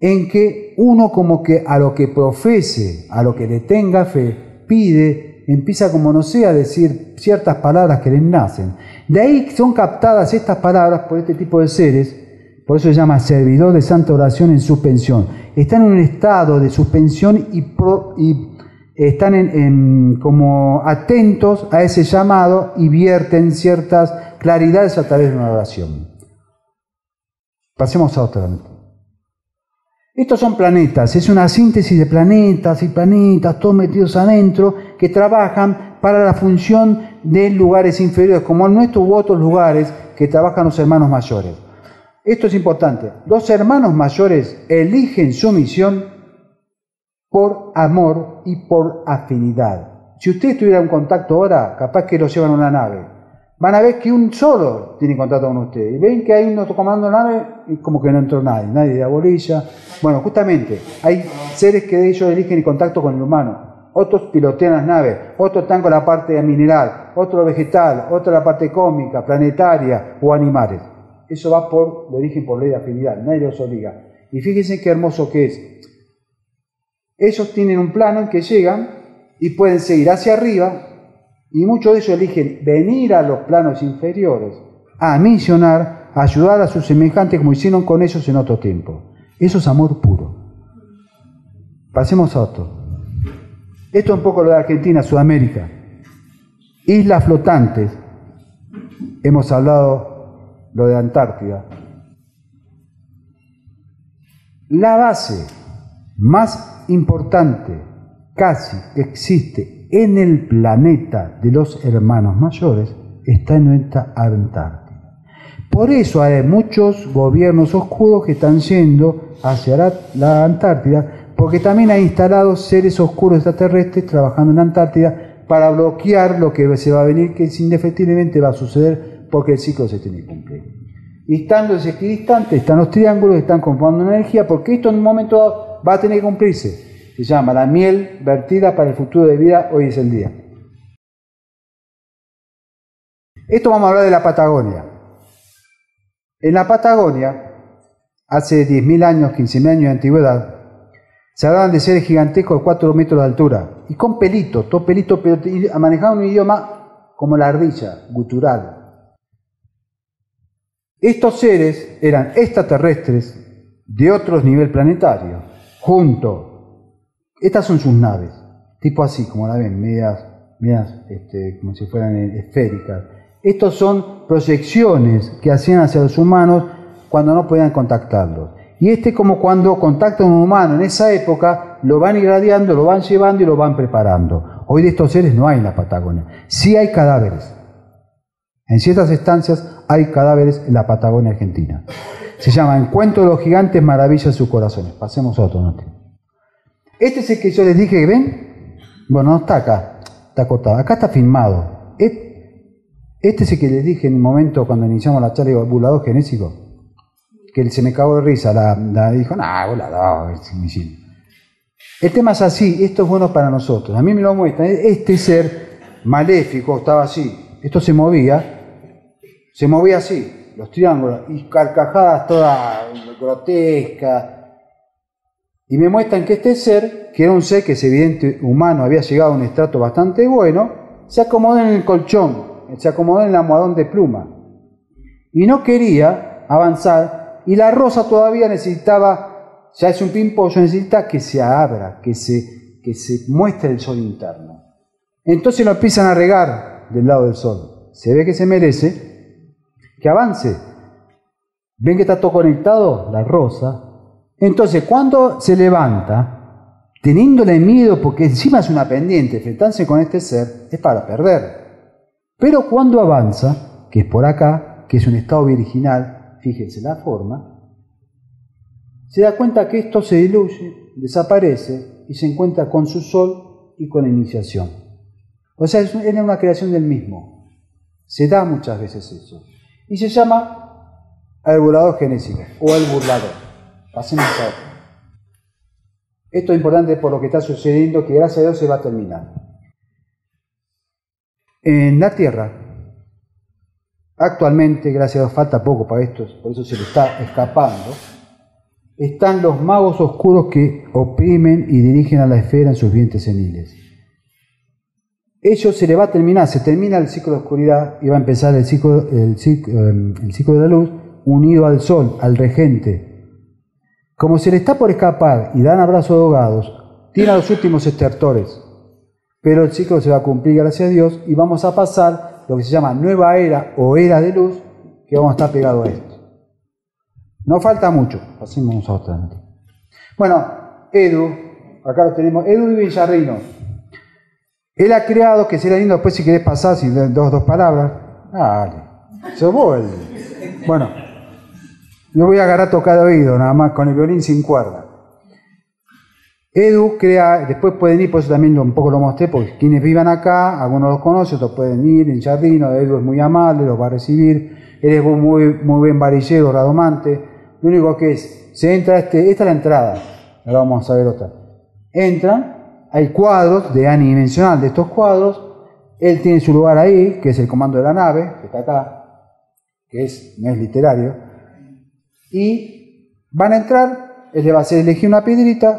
A: en que uno como que a lo que profese, a lo que le tenga fe, pide, empieza como no sé a decir ciertas palabras que le nacen. De ahí son captadas estas palabras por este tipo de seres por eso se llama servidor de santa oración en suspensión. Están en un estado de suspensión y, están en, como atentos a ese llamado y vierten ciertas claridades a través de una oración. Pasemos a otra. Estos son planetas, es una síntesis de planetas y planetas, todos metidos adentro, que trabajan para la función de lugares inferiores, como en nuestros u otros lugares que trabajan los hermanos mayores. Esto es importante. Los hermanos mayores eligen su misión por amor y por afinidad. Si ustedes tuvieran un contacto ahora, capaz que lo llevan a una nave. Van a ver que un solo tiene contacto con ustedes. Ven que hay uno comando nave y como que no entró nadie. Nadie de la bolilla. Bueno, justamente, hay seres que ellos eligen el contacto con el humano. Otros pilotean las naves, otros están con la parte mineral, otro vegetal, otro la parte cómica, planetaria o animales. Eso va por, lo dije por ley de afinidad, nadie los obliga. Y fíjense qué hermoso que es. Ellos tienen un plano en que llegan y pueden seguir hacia arriba y muchos de ellos eligen venir a los planos inferiores a misionar, ayudar a sus semejantes como hicieron con ellos en otro tiempo. Eso es amor puro. Pasemos a otro. Esto es un poco lo de Argentina, Sudamérica. Islas flotantes. Hemos hablado lo de Antártida. La base más importante casi que existe en el planeta de los hermanos mayores está en nuestra Antártida. Por eso hay muchos gobiernos oscuros que están yendo hacia la, Antártida, porque también hay instalados seres oscuros extraterrestres trabajando en la Antártida para bloquear lo que se va a venir, que indefectiblemente va a suceder porque el ciclo se tiene que cumplir. Y estando ese equidistante, están los triángulos, están conformando energía, porque esto en un momento dado va a tener que cumplirse. Se llama la miel vertida para el futuro de vida, hoy es el día. Esto vamos a hablar de la Patagonia. En la Patagonia, hace 10.000 años, 15.000 años de antigüedad, se hablaban de seres gigantescos de 4 metros de altura y con pelito, todo pelito, pero manejaban un idioma como la ardilla, gutural. Estos seres eran extraterrestres de otros nivel planetario, junto. Estas son sus naves, tipo así, como la ven, medias, medias este, como si fueran esféricas. Estos son proyecciones que hacían hacia los humanos cuando no podían contactarlos. Y este como cuando contacta a un humano en esa época, lo van irradiando, lo van llevando y lo van preparando. Hoy de estos seres no hay en la Patagonia. Sí hay cadáveres. En ciertas estancias hay cadáveres en la Patagonia Argentina. Se llama Encuentro de los gigantes, maravillas de sus corazones. Pasemos a otro note. Este es el que yo les dije que ven. Bueno, no está acá, está cortado. Acá está filmado. Este es el que les dije en un momento cuando iniciamos la charla, el bulador genésico, que se me cagó de risa. La, dijo, no, volador, es El tema es así, esto es bueno para nosotros. A mí me lo muestra. Este ser maléfico estaba así. Esto se movía, se movía así, los triángulos, y carcajadas todas grotescas y me muestran que este ser, que era un ser que es evidente humano, había llegado a un estrato bastante bueno, se acomodó en el colchón, se acomodó en el almohadón de pluma. Y no quería avanzar, y la rosa todavía necesitaba, ya es un pimpollo, necesita que se abra, que se, que se muestre el sol interno. Entonces lo empiezan a regar del lado del sol. Se ve que se merece que avance. ¿Ven que está todo conectado? La rosa, entonces, cuando se levanta, teniéndole miedo, porque encima es una pendiente, enfrentarse con este ser es para perder. Pero cuando avanza, que es por acá, que es un estado virginal, fíjense la forma, se da cuenta que esto se diluye, desaparece y se encuentra con su sol y con la iniciación. O sea, es una creación del mismo. Se da muchas veces eso. Y se llama el burlador genésico o el burlador. Pasemos a Esto es importante por lo que está sucediendo, que gracias a Dios se va a terminar. En la Tierra, actualmente, gracias a Dios, falta poco para esto, por eso se le está escapando, están los magos oscuros que oprimen y dirigen a la esfera en sus vientres seniles. Ellos se le va a terminar, se termina el ciclo de oscuridad y va a empezar el ciclo, el ciclo, de la luz unido al sol, al regente, como se le está por escapar y dan abrazo de ahogados, tiene a los últimos estertores. Pero el ciclo se va a cumplir, gracias a Dios, y vamos a pasar lo que se llama nueva era o era de luz, que vamos a estar pegados a esto. No falta mucho, pasemos a otra. Bueno, Edu, acá lo tenemos, Edu y Villarrino. Él ha creado, que sería lindo después si querés pasar, si dos, dos palabras. Dale, se Bueno, yo voy a agarrar tocar oído, nada más, con el violín sin cuerda. Edu crea, después pueden ir, por eso también un poco lo mostré, porque quienes vivan acá, algunos los conocen, otros pueden ir en Jardino, Edu es muy amable, los va a recibir, él es muy, muy buen varillero, radomante. Lo único que es, se entra, este, esta es la entrada, ahora vamos a ver otra. Entran, hay cuadros de anidimensional de estos cuadros, él tiene su lugar ahí, que es el comando de la nave, que está acá, que es, no es literario, y van a entrar, él le va a hacer elegir una piedrita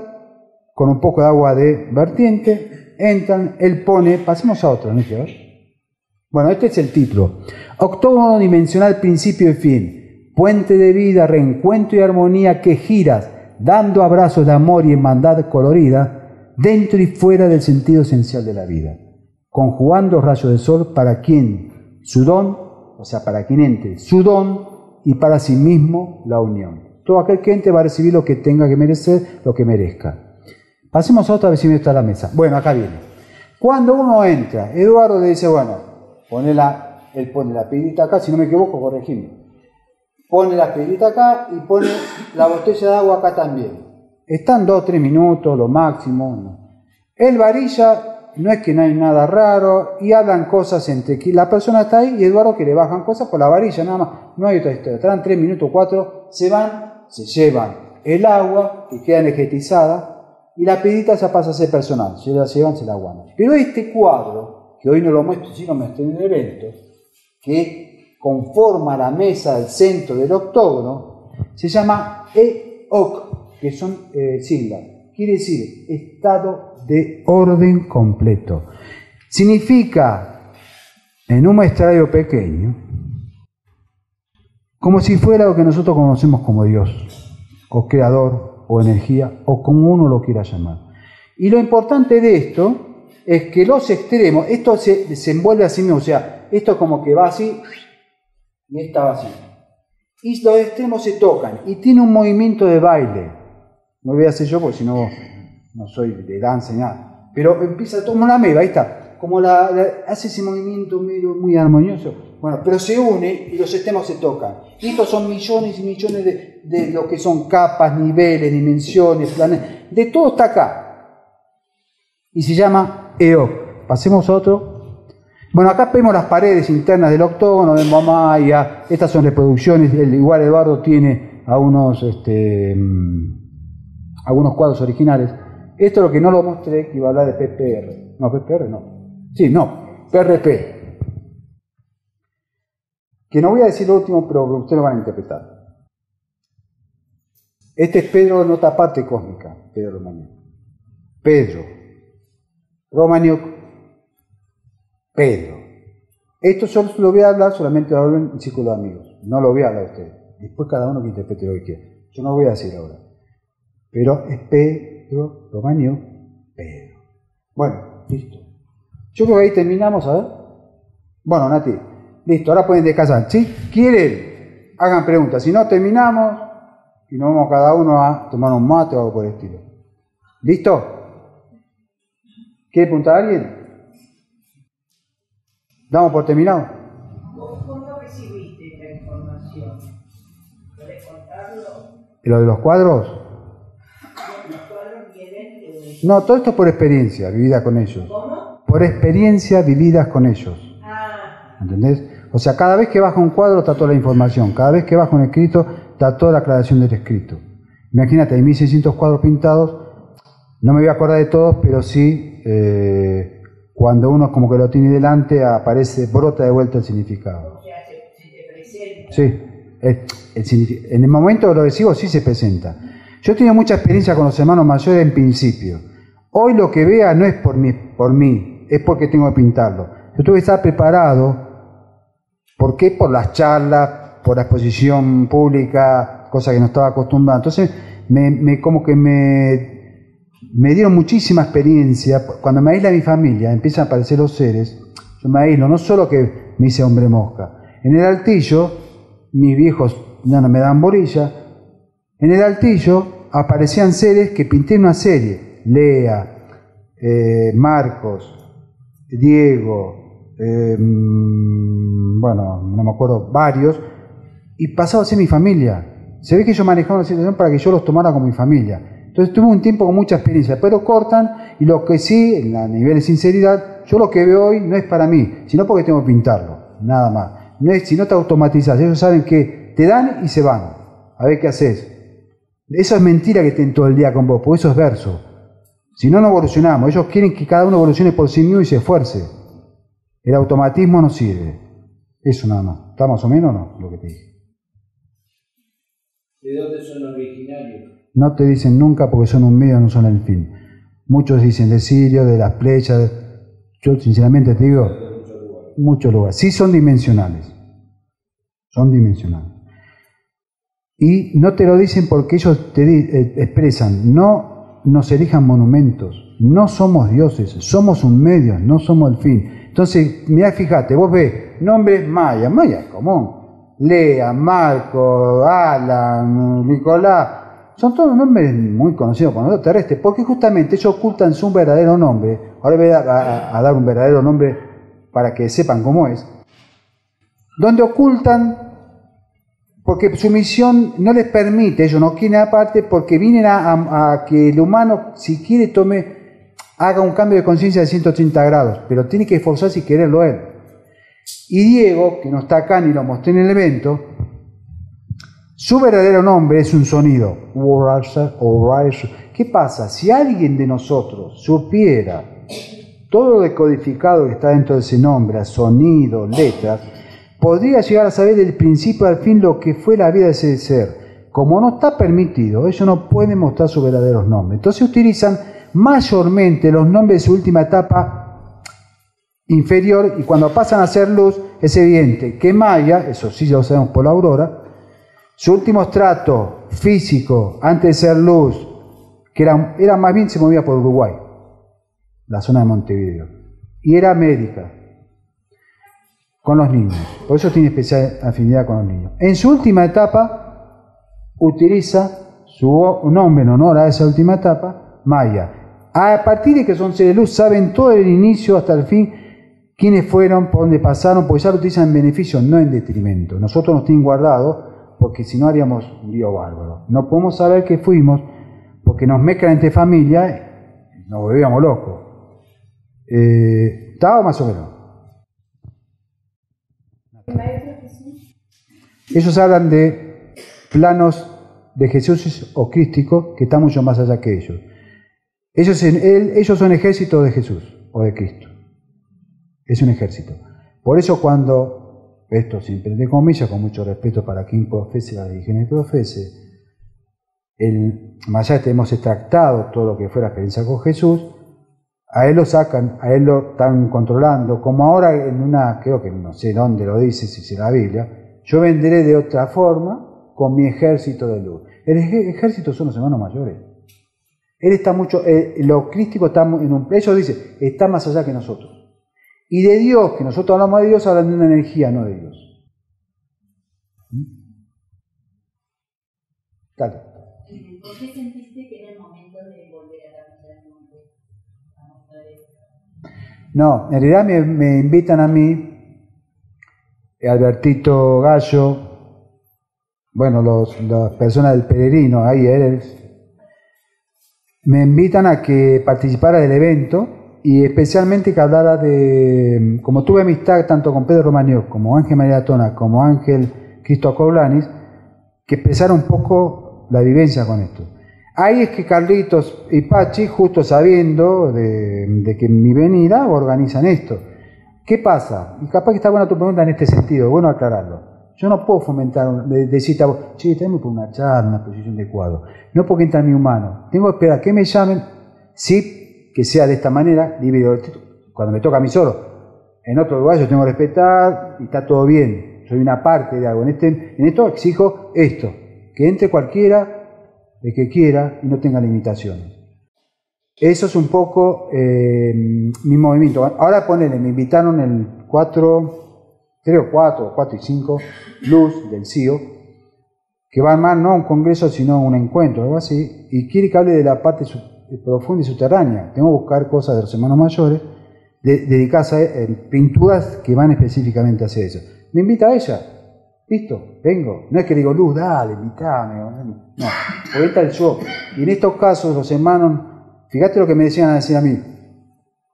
A: con un poco de agua de vertiente, entran, él pone, pasemos a otro, ¿no? Bueno, este es el título. Octógono dimensional, principio y fin. Puente de vida, reencuentro y armonía que giras, dando abrazos de amor y hermandad colorida, dentro y fuera del sentido esencial de la vida. Conjugando rayos de sol para quien su don, o sea, para quien entre su don, y para sí mismo la unión. Todo aquel que entre va a recibir lo que tenga que merecer, lo que merezca. Pasemos a otra vez si está la mesa. Bueno, acá viene. Cuando uno entra, Eduardo le dice, bueno, pone la, él pone la piedrita acá, si no me equivoco, corregime. Pone la piedrita acá y pone la botella de agua acá también. Están dos tres minutos, lo máximo. El varilla no es que no hay nada raro y hablan cosas entre que la persona está ahí y Eduardo que le bajan cosas por la varilla, nada más. No hay otra historia. Estarán tres minutos, cuatro, se van, se llevan el agua que queda energetizada y la pedita ya pasa a ser personal. Se la llevan, se la aguantan. Pero este cuadro, que hoy no lo muestro, sino me estoy en el evento, que conforma la mesa del centro del octógono, se llama EOC, que son eh. Quiere decir estado de orden completo. Significa, en un muestrario pequeño, como si fuera lo que nosotros conocemos como Dios, o creador, o energía, o como uno lo quiera llamar. Y lo importante de esto es que los extremos, esto se desenvuelve así mismo, o sea, esto como que va así y esta así. y los extremos se tocan y tiene un movimiento de baile. No voy a hacer yo porque si no, no soy de danza ni nada. Pero empieza como una meba, ahí está. Como la, hace ese movimiento medio muy armonioso. Bueno, pero se une y los extremos se tocan. Y estos son millones y millones de, de lo que son capas, niveles, dimensiones, planetas. De todo está acá. Y se llama EO. Pasemos a otro. Bueno, acá vemos las paredes internas del octógono, de Mamaya, estas son reproducciones, el, igual Eduardo tiene algunos, este, mm, algunos cuadros originales. Esto es lo que no lo mostré, que iba a hablar de PPR. No, PPR no. Sí, no, PRP. Que no voy a decir lo último, pero ustedes lo van a interpretar. Este es Pedro Nota Parte Cósmica, Pedro Romanio. Pedro. Romanio Pedro. Esto solo lo voy a hablar solamente ahora en el círculo de amigos. No lo voy a hablar a ustedes. Después cada uno que interprete lo que quiera. Yo no lo voy a decir ahora. Pero es Pedro, Romanio, Pedro. Bueno, listo. Yo creo que ahí terminamos, a ver. Bueno, Nati, listo, ahora pueden descansar. Si quieren, hagan preguntas. Si no, terminamos y nos vamos cada uno a tomar un mate o algo por el estilo. ¿Listo? ¿Quiere preguntar a alguien? ¿Damos por terminado?
B: ¿Cómo recibiste la información? ¿Puedes contarlo?
A: ¿Lo de los cuadros? No, todo esto por experiencia vivida con ellos.
B: ¿Cómo?
A: Por experiencia vividas con ellos.
B: Ah,
A: ¿Entendés? O sea, cada vez que baja un cuadro está toda la información. Cada vez que baja un escrito está toda la aclaración del escrito. Imagínate, hay 1600 cuadros pintados. No me voy a acordar de todos, pero sí... Eh, cuando uno como que lo tiene delante, aparece, brota de vuelta el significado. Sí, el- el signifi- en el momento que lo recibo sí se presenta. Yo he tenido mucha experiencia con los hermanos mayores en principio. Hoy lo que vea no es por mí, por mí, es porque tengo que pintarlo. Yo tuve que estar preparado, ¿por qué? Por las charlas, por la exposición pública, cosa que no estaba acostumbrado. Entonces, me, como que me me dieron muchísima experiencia. Cuando me aísla mi familia, empiezan a aparecer los seres, yo me aíslo, no solo que me hice hombre mosca. En el altillo, mis viejos ya no me dan bolilla, en el altillo aparecían seres que pinté en una serie. Lea, eh, Marcos, Diego, mm, bueno, no me acuerdo, varios, y pasaba a ser mi familia. Se ve que ellos manejaban la situación para que yo los tomara como mi familia. Entonces tuve un tiempo con mucha experiencia, pero cortan y lo que sí, a nivel de sinceridad, yo lo que veo hoy no es para mí, sino porque tengo que pintarlo, nada más. No es, si no te automatizas, ellos saben que te dan y se van, a ver qué haces. Eso es mentira que estén todo el día con vos, porque eso es verso. Si no, no evolucionamos. Ellos quieren que cada uno evolucione por sí mismo y se esfuerce. El automatismo no sirve. Eso nada más. ¿Está más o menos o no? Lo que te dije.
C: ¿De dónde son originarios?
A: No te dicen nunca porque son un medio, no son el fin. Muchos dicen de Sirio, de las plechas. Yo sinceramente te digo,
C: muchos lugares.
A: muchos lugares. Sí son dimensionales. Son dimensionales. Y no te lo dicen porque ellos te eh, expresan, no nos elijan monumentos, no somos dioses, somos un medio, no somos el fin. Entonces, mira, fíjate, vos ves nombres mayas, mayas común, Lea, Marco, Alan, Nicolás, son todos nombres muy conocidos por nosotros terrestres, porque justamente ellos ocultan su verdadero nombre. Ahora voy a, a- a dar un verdadero nombre para que sepan cómo es. Donde ocultan porque su misión no les permite, ellos no quieren aparte, porque vienen a, que el humano, si quiere, tome, haga un cambio de conciencia de 180 grados, pero tiene que esforzarse y quererlo él. Y Diego, que no está acá ni lo mostré en el evento, su verdadero nombre es un sonido. ¿Qué pasa? Si alguien de nosotros supiera todo lo decodificado que está dentro de ese nombre, sonido, letras, podría llegar a saber del principio al fin lo que fue la vida de ese ser. Como no está permitido, ellos no pueden mostrar sus verdaderos nombres. Entonces utilizan mayormente los nombres de su última etapa inferior y cuando pasan a ser luz es evidente que Maya, eso sí ya lo sabemos por la aurora, su último estrato físico antes de ser luz, que era, era más bien se movía por Uruguay, la zona de Montevideo, y era médica. Con los niños. Por eso tiene especial afinidad con los niños. En su última etapa, utiliza su nombre en honor a esa última etapa, Maya. A partir de que son seres luz, saben todo el inicio hasta el fin, quiénes fueron, por dónde pasaron, porque ya lo utilizan en beneficio, no en detrimento. Nosotros nos tienen guardado, porque si no haríamos un lío bárbaro. No podemos saber que fuimos, porque nos mezclan entre familia, nos volvíamos locos. Eh, ¿Está o más o menos? Ellos hablan de planos de Jesús o crísticos que están mucho más allá que ellos. Ellos, son ejército de Jesús o de Cristo. Es un ejército. Por eso cuando, esto siempre de comillas, con mucho respeto para quien profese la religión y profese, el, más allá hemos extractado todo lo que fue la experiencia con Jesús, a él lo sacan, a él lo están controlando, como ahora en una, creo que no sé dónde lo dice, si es la Biblia, yo vendré de otra forma con mi ejército de luz. El ejército son los hermanos mayores. Él está mucho, eh, lo crístico está en un, ellos dicen, está más allá que nosotros. Y de Dios, que nosotros hablamos de Dios, hablan de una energía, no de Dios. ¿Mm? Dale.
D: ¿Por qué sentiste que era el momento de volver a esto?
A: No, en realidad me, me invitan a mí, Albertito Gallo, bueno, los, las personas del Peregrino, ahí eres, me invitan a que participara del evento y especialmente que hablara de, como tuve amistad tanto con Pedro Romagnol como Ángel María Tona como Ángel Cristo Acoblanis, que expresara un poco la vivencia con esto. Ahí es que Carlitos y Pachi, justo sabiendo de, de que mi venida, organizan esto. ¿Qué pasa? Y capaz que está buena tu pregunta en este sentido, bueno aclararlo. Yo no puedo fomentar, de- decirte a vos, che, tenemos por una charla, una exposición de cuadro. No porque entra en mi humano. Tengo que esperar que me llamen, sí, que sea de esta manera, libre. Cuando me toca a mí solo. En otro lugar yo tengo que respetar y está todo bien. Soy una parte de algo. En, este, en esto exijo esto, que entre cualquiera, el que quiera, y no tenga limitaciones. Eso es un poco eh, mi movimiento. Ahora ponele, me invitaron el 4, 3 o 4, 4 y 5, Luz del CIO, que va a armar no un congreso, sino un encuentro, algo así, y quiere que hable de la parte profunda y subterránea. Tengo que buscar cosas de los hermanos mayores, de- dedicadas a pinturas que van específicamente a hacer eso. Me invita a ella, listo, vengo. No es que digo, Luz, dale, invítame. No, porque el yo. Y en estos casos, los hermanos, fíjate lo que me decían a decir a mí,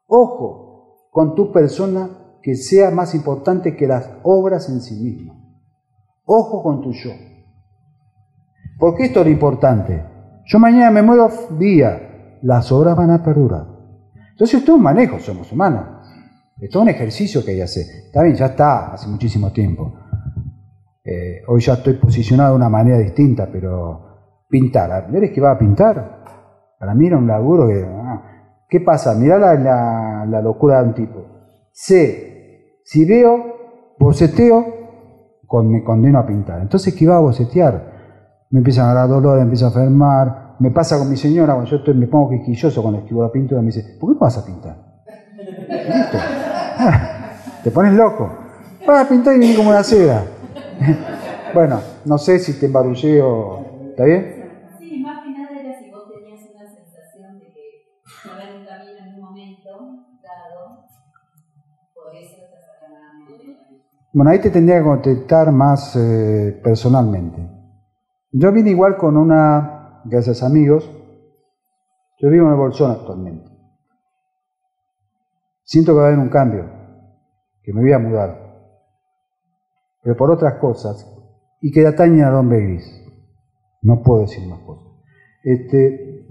A: ojo con tu persona que sea más importante que las obras en sí mismas. Ojo con tu yo. Porque esto es lo importante. Yo mañana me muero día, las obras van a perdurar. Entonces esto es un manejo, somos humanos. Esto es un ejercicio que hay que hacer. Está bien, ya está, hace muchísimo tiempo. Eh, hoy ya estoy posicionado de una manera distinta, pero pintar, ¿eres que va a pintar? Para mí era un laburo que... ah, ¿Qué pasa? Mirá la, locura de un tipo. Sé, si veo, boceteo, con, me condeno a pintar. Entonces, ¿qué iba a bocetear? Me empiezan a dar dolor, me empiezo a enfermar. Me pasa con mi señora, cuando yo estoy, me pongo quisquilloso cuando escribo la pintura, me dice, ¿por qué no vas a pintar? Listo. Ah, Te pones loco. Vas a pintar y viene como una cera. bueno, no sé si te embarullé o... ¿Está bien? Bueno, ahí te tendría que contestar más eh, personalmente. Yo vine igual con una, gracias amigos, yo vivo en el Bolsón actualmente. Siento que va a haber un cambio, que me voy a mudar, pero por otras cosas, y que atañe a Don Gris. No puedo decir más cosas. Este,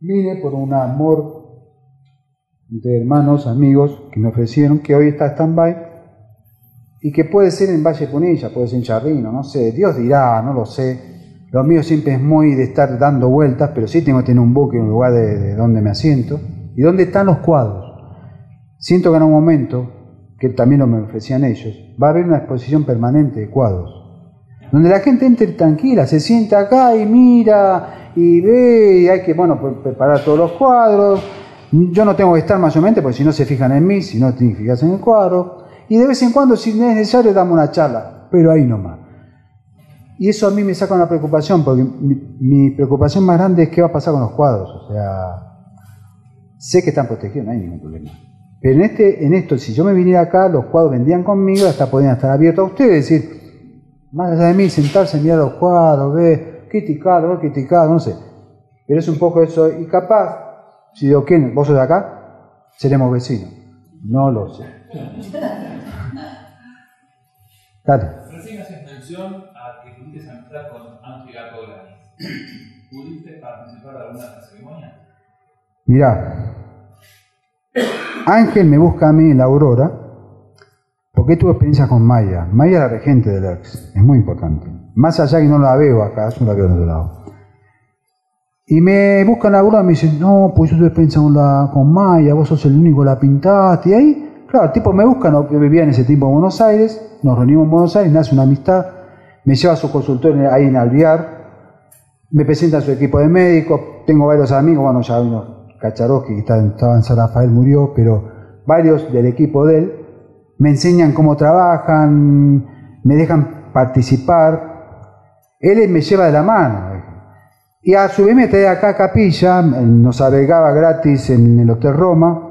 A: vine por un amor de hermanos, amigos, que me ofrecieron, que hoy está stand-by, y que puede ser en Valle Punilla, puede ser en Charrino, no sé, Dios dirá, no lo sé. Lo mío siempre es muy de estar dando vueltas, pero sí tengo que tener un buque, un lugar de, de donde me asiento. ¿Y dónde están los cuadros? Siento que en un momento, que también lo me ofrecían ellos, va a haber una exposición permanente de cuadros, donde la gente entre tranquila, se sienta acá y mira y ve, y hay que, bueno, pre- preparar todos los cuadros. Yo no tengo que estar mayormente, porque si no se fijan en mí, si no que fijarse en el cuadro. Y de vez en cuando, si es necesario, damos una charla, pero ahí nomás. Y eso a mí me saca una preocupación, porque mi, preocupación más grande es qué va a pasar con los cuadros. O sea, sé que están protegidos, no hay ningún problema. Pero en, este, en esto, si yo me viniera acá, los cuadros vendían conmigo, hasta podían estar abiertos a ustedes, es decir, más allá de mí, sentarse, mirar los cuadros, ver, criticar, ver, criticar, no sé. Pero es un poco eso, y capaz, si digo, ¿quién? ¿Vos sos de acá? Seremos vecinos. No lo sé. Dale.
E: Recién haces mención a que tuviste amistad con Ángela Colanis. ¿Pudiste participar de alguna ceremonias?
A: Mirá, Ángel me busca a mí en la Aurora porque tuve experiencia con Maya. Maya es la regente del ERX, es muy importante. Más allá que no la veo acá, yo la veo de otro lado. Y me busca en la Aurora y me dice, no, pues yo tuve experiencia con, la, con Maya, vos sos el único que la pintaste. Y ahí, claro, el tipo me busca, no, vivía en ese tiempo en Buenos Aires, nos reunimos en Buenos Aires, nace una amistad, me lleva a su consultorio ahí en Alviar, me presenta a su equipo de médicos, tengo varios amigos, bueno, ya vino Kacharovsky, que estaba en San Rafael, murió, pero varios del equipo de él me enseñan cómo trabajan, me dejan participar. Él me lleva de la mano. Y a su vez me trae acá a Capilla, nos agregaba gratis en el Hotel Roma,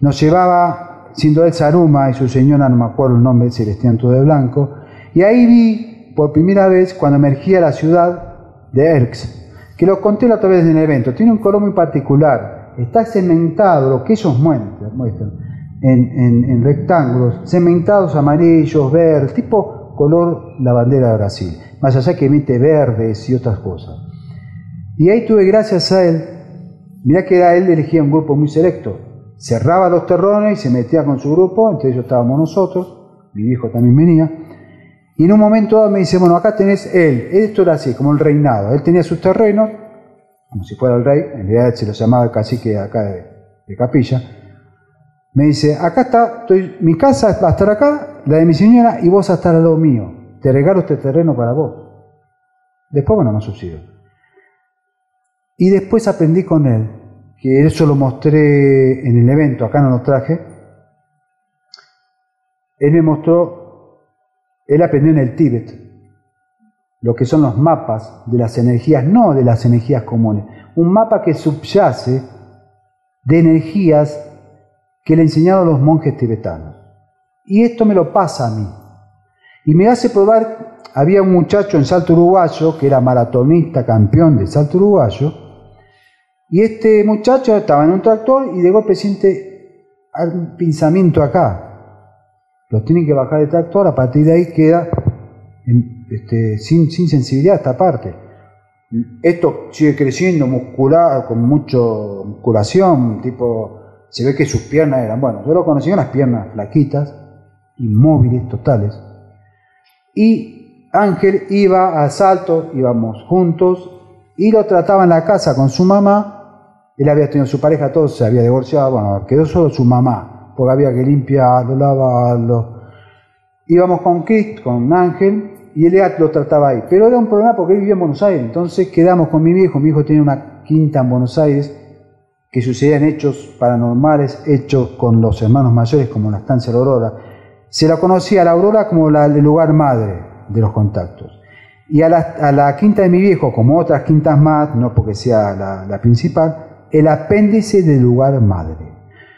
A: nos llevaba, siendo él Saruma y su señora, no me acuerdo el nombre, Celestian todo de Blanco, y ahí vi por primera vez cuando emergía la ciudad de Erx, que lo conté la otra vez en el evento, tiene un color muy particular, está cementado, lo que ellos muestran, muestran en, en, en rectángulos, cementados amarillos, verdes, tipo color la bandera de Brasil, más allá que emite verdes y otras cosas. Y ahí tuve gracias a él, mirá que era él elegía un grupo muy selecto, cerraba los terrones y se metía con su grupo, entre ellos estábamos nosotros, mi viejo también venía, y en un momento dado me dice, bueno, acá tenés él, esto era así, como el reinado, él tenía sus terrenos, como si fuera el rey, en realidad se lo llamaba el cacique acá de, Capilla, me dice, acá está, estoy, mi casa va a estar acá, la de mi señora, y vos a estar al lado mío, te regalo este terreno para vos. Después, bueno, no sucedió. Y después aprendí con él, que eso lo mostré en el evento, acá no lo traje. Él me mostró, él aprendió en el Tíbet, lo que son los mapas de las energías, no de las energías comunes, un mapa que subyace de energías que le enseñaron los monjes tibetanos. Y esto me lo pasa a mí. Y me hace probar, había un muchacho en salto uruguayo que era maratonista, campeón de salto uruguayo, y este muchacho estaba en un tractor y de golpe siente un pinzamiento acá. Lo tienen que bajar del tractor, a partir de ahí queda este, sin, sin, sensibilidad esta parte. Esto sigue creciendo muscular, con mucha musculación, tipo, se ve que sus piernas eran, bueno, yo lo conocí con las piernas flaquitas, inmóviles, totales. Y Ángel iba a salto, íbamos juntos, y lo trataba en la casa con su mamá, él había tenido su pareja, todo se había divorciado, bueno, quedó solo su mamá, porque había que limpiarlo, lavarlo. Íbamos con Chris, con Ángel, y él lo trataba ahí. Pero era un problema porque él vivía en Buenos Aires, entonces quedamos con mi viejo, mi hijo tenía una quinta en Buenos Aires, que sucedían hechos paranormales, hechos con los hermanos mayores, como la estancia la Aurora. Se la conocía a la Aurora como la, el lugar madre de los contactos. Y a la, quinta de mi viejo, como otras quintas más, no porque sea la principal, el apéndice del lugar madre.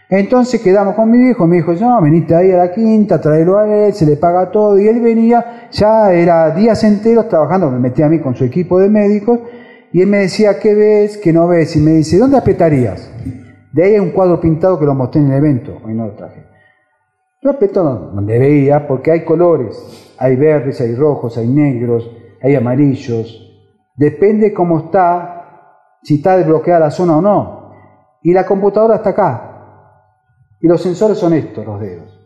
A: Entonces quedamos con mi viejo, mi viejo, no, veniste ahí a la quinta, tráelo a él, se le paga todo, y él venía, ya era días enteros trabajando, me metía a mí con su equipo de médicos, y él me decía, ¿qué ves? ¿Qué no ves? Y me dice, ¿dónde apretarías? De ahí hay un cuadro pintado que lo mostré en el evento, hoy no lo traje. Yo apeto donde veía, porque hay colores, hay verdes, hay rojos, hay negros, hay amarillos, depende cómo está si está desbloqueada la zona o no. Y la computadora está acá. Y los sensores son estos, los dedos.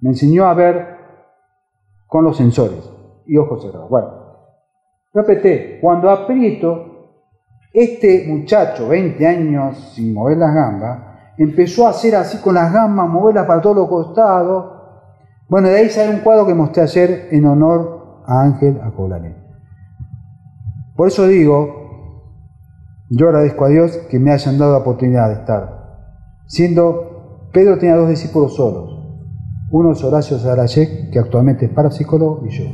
A: Me enseñó a ver con los sensores y ojos cerrados. Bueno, repete, cuando aprieto, este muchacho, 20 años sin mover las gambas, empezó a hacer así con las gambas, moverlas para todos los costados. Bueno, de ahí sale un cuadro que mostré ayer en honor a Ángel Acolané. Por eso digo, yo agradezco a Dios que me hayan dado la oportunidad de estar. Siendo, Pedro tenía dos discípulos solos. Uno es Horacio Sarayek, que actualmente es parapsicólogo, y yo.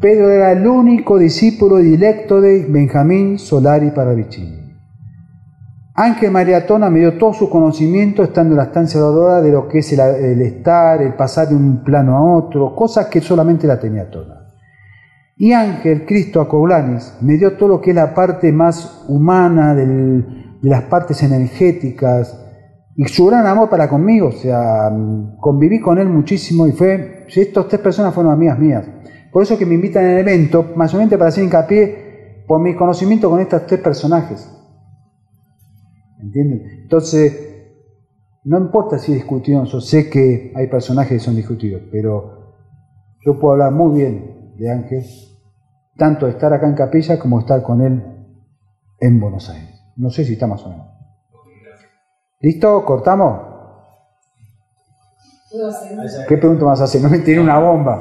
A: Pedro era el único discípulo directo de Benjamín Solari Paravicini. Ángel María Tona me dio todo su conocimiento estando en la estancia de de lo que es el, el estar, el pasar de un plano a otro, cosas que solamente la tenía Tona. Y Ángel Cristo Acoblanis me dio todo lo que es la parte más humana de las partes energéticas y su gran amor para conmigo, o sea, conviví con él muchísimo y fue, estas tres personas fueron amigas mías. Por eso que me invitan el evento, más para hacer hincapié por mi conocimiento con estos tres personajes. ¿Entienden? Entonces, no importa si discutieron, yo sé que hay personajes que son discutidos, pero yo puedo hablar muy bien de Ángel, tanto estar acá en Capilla como estar con él en Buenos Aires. No sé si está más o menos. ¿Listo? ¿Cortamos? ¿Qué pregunta más hacer? No me tiene una bomba.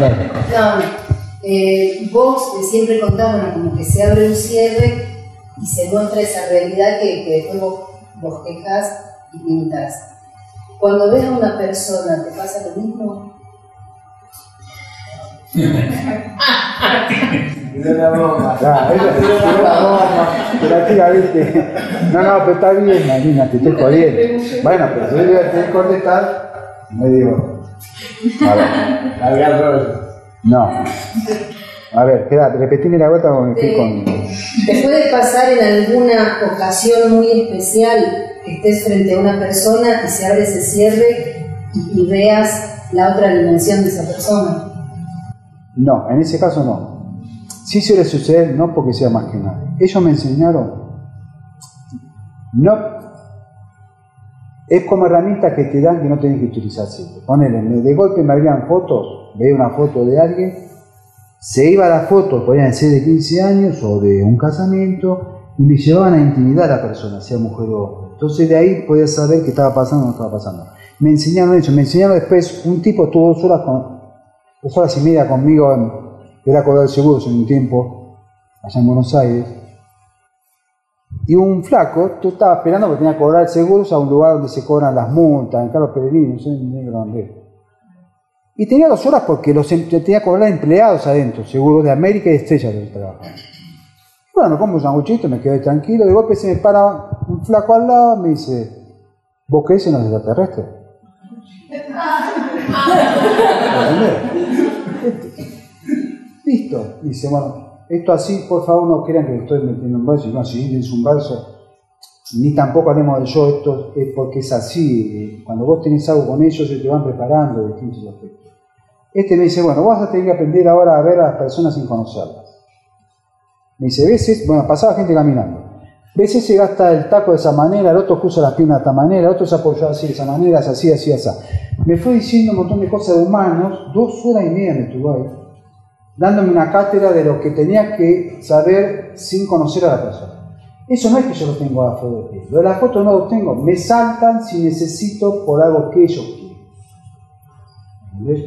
A: Dale.
F: No, eh, vos siempre contás, bueno, como que se abre un cierre y se muestra esa realidad que, que después vos bosquejas y pintás. Cuando ves a una persona, ¿te pasa lo mismo?
A: No, no, pero está bien, Marina, te estoy jodiendo. Bueno, pero si yo le tengo que contestar, me digo. A ver, no. A ver, quédate, repetime la vuelta porque estoy con.
F: ¿Te puede pasar en alguna ocasión muy especial que estés frente a una persona y se abre ese cierre y veas la otra dimensión de esa persona?
A: No, en ese caso no. Sí suele suceder, no porque sea más que nada. Ellos me enseñaron, no, es como herramienta que te dan que no tenés que utilizar siempre. Ponele, de golpe me abrían fotos, veía una foto de alguien, se iba la foto, podían ser de 15 años o de un casamiento, y me llevaban a intimidar a la persona, sea mujer o hombre. Entonces de ahí podía saber qué estaba pasando o no estaba pasando. Me enseñaron eso, me enseñaron después, un tipo estuvo dos horas con, dos horas y media conmigo en, era Cobrar Seguros en un tiempo, allá en Buenos Aires. Y un flaco, tú estabas esperando que tenía que cobrar seguros a un lugar donde se cobran las multas, en Carlos Peregrino, no sé ni dónde. Y tenía dos horas porque los em- tenía que cobrar empleados adentro, seguros de América y Estrella que trabajaban. Bueno, como un sanguchito, me quedé tranquilo, de golpe se me para un flaco al lado, me dice, ¿vos crees en los extraterrestres? Listo. Dice, bueno, esto así, por favor, no crean que estoy metiendo un verso. Y no, si es un verso, ni tampoco hablemos de yo, esto es porque es así. Cuando vos tenés algo con ellos, se te van preparando distintos aspectos. Este me dice, bueno, vas a tener que aprender ahora a ver a las personas sin conocerlas. Me dice, veces, bueno, pasaba gente caminando. Veces se gasta el taco de esa manera, el otro cruza las piernas de esta manera, el otro se apoyó así de esa manera, así, así, así. Me fue diciendo un montón de cosas de humanos, dos horas y media me estuvo ahí dándome una cátedra de lo que tenía que saber sin conocer a la persona. Eso no es que yo lo tengo a flor de piel. Lo de la foto no lo tengo. Me saltan si necesito por algo que ellos quieren. ¿Entendés?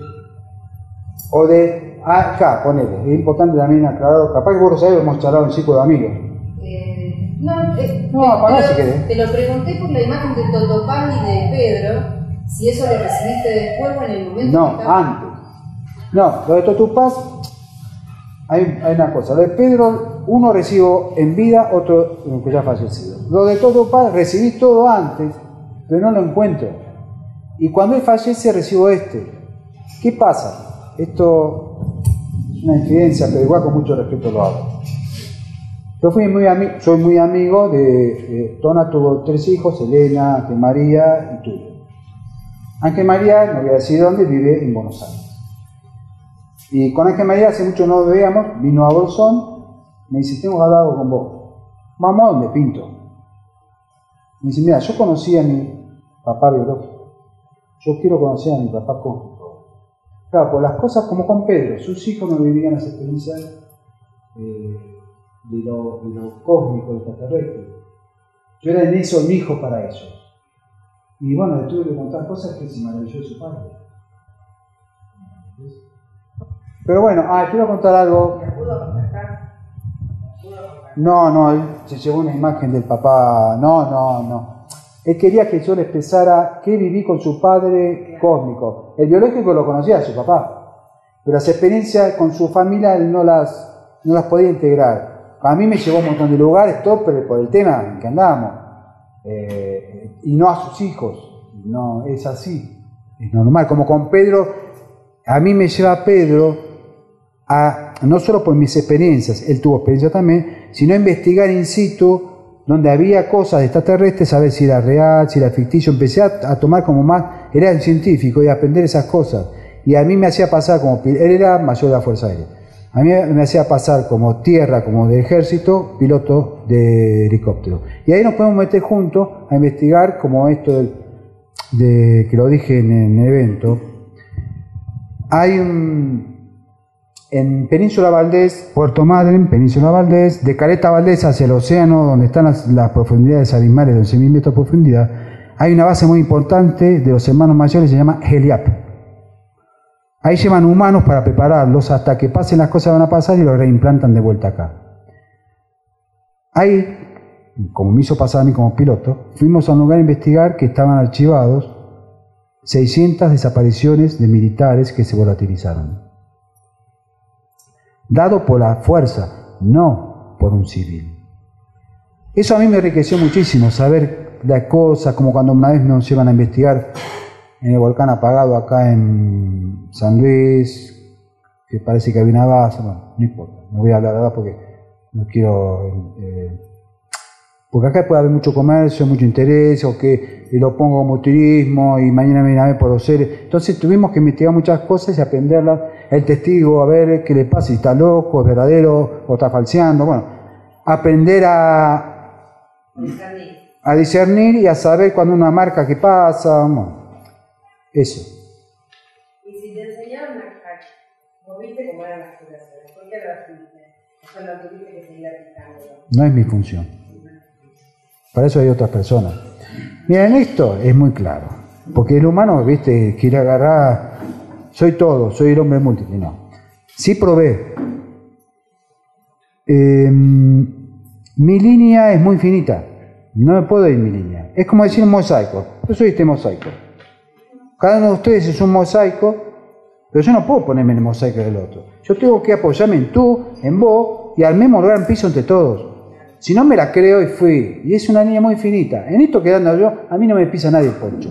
A: O de, ah, acá, ponele. Es importante también aclarar, capaz que vos lo sabés, hemos charlado en ciclo de amigos.
F: No, eh,
A: No, si querés.
F: te lo pregunté por la imagen de Totopán y de Pedro, si eso lo recibiste después o en el momento
A: No,
F: que estaba-
A: antes. No, lo de Totupaz, hay, hay una cosa. Lo de Pedro, uno recibo en vida, otro que ya ha fallecido. Lo de Totupaz, recibí todo antes, pero no lo encuentro. Y cuando él fallece, recibo este. ¿Qué pasa? Esto es una infidencia, pero igual con mucho respeto lo hago. Yo fui muy soy muy amigo de. eh, Tona tuvo tres hijos: Elena, Ángel María y tú. Ángel María, no voy a decir dónde, vive en Buenos Aires. Y con Ángel María hace mucho no veíamos, vino a Bolsón, me dice, tengo que con vos. Vamos a donde pinto. Me dice, mira, yo conocí a mi papá biológico. Yo quiero conocer a mi papá cósmico. Claro, por las cosas como con Pedro, sus hijos no vivían las experiencias eh, de, lo, de lo cósmico, extraterrestre. Yo era en eso un hijo para ellos. Y bueno, le tuve que contar cosas que se maravilló de su padre. Pero bueno, ah, quiero contar algo. No, no, él se llevó una imagen del papá. No, no, no. Él quería que yo le expresara que viví con su padre cósmico. El biológico lo conocía, su papá, pero las experiencias con su familia él no las, no las podía integrar. A mí me llevó a un montón de lugares, todo el, por el tema en que andábamos. Eh, y no a sus hijos. No, es así. Es normal. Como con Pedro, a mí me lleva Pedro a, no solo por mis experiencias, él tuvo experiencia también, sino a investigar in situ donde había cosas extraterrestres, a ver si era real, si era ficticio. Empecé a, a tomar como más, era un científico y a aprender esas cosas. Y a mí me hacía pasar como, él era mayor de la Fuerza Aérea. A mí me hacía pasar como tierra, como de ejército, piloto de helicóptero. Y ahí nos podemos meter juntos a investigar como esto de, que lo dije en el evento. Hay un, en Península Valdés, Puerto Madryn, Península Valdés, de Caleta Valdés hacia el océano, donde están las, las profundidades abismales de 11.000 metros de profundidad, hay una base muy importante de los hermanos mayores, se llama Heliap. Ahí llevan humanos para prepararlos hasta que pasen las cosas van a pasar y los reimplantan de vuelta acá. Ahí, como me hizo pasar a mí como piloto, fuimos a un lugar a investigar que estaban archivados 600 desapariciones de militares que se volatilizaron dado por la fuerza, no por un civil. Eso a mí me enriqueció muchísimo, saber las cosas, como cuando una vez nos llevan a investigar en el volcán apagado acá en San Luis, que parece que había una base, bueno, no importa, no voy a hablar ahora porque no quiero... eh, porque acá puede haber mucho comercio, mucho interés, o que lo pongo como turismo y mañana me viene a ver por los seres. Entonces tuvimos que investigar muchas cosas y aprenderlas. El testigo, a ver qué le pasa, si está loco, es verdadero o está falseando. Bueno, aprender a, a discernir y a saber cuando una marca que pasa. Bueno, eso.
G: Y si te enseñaron a, a vos viste cómo eran las curaciones, ¿por qué las sea, no tuviste que seguir aplicándolo.
A: No es mi función. Para eso hay otras personas. Miren, esto es muy claro. Porque el humano, viste, quiere agarrar. Soy todo, soy el hombre múltiple. No. Sí probé. Eh, mi línea es muy finita. No me puedo ir mi línea. Es como decir un mosaico. Yo soy este mosaico. Cada uno de ustedes es un mosaico, pero yo no puedo ponerme en el mosaico del otro. Yo tengo que apoyarme en tú, en vos y al mismo gran piso entre todos. Si no me la creo y fui. Y es una línea muy finita. En esto quedando yo, a mí no me pisa nadie el poncho.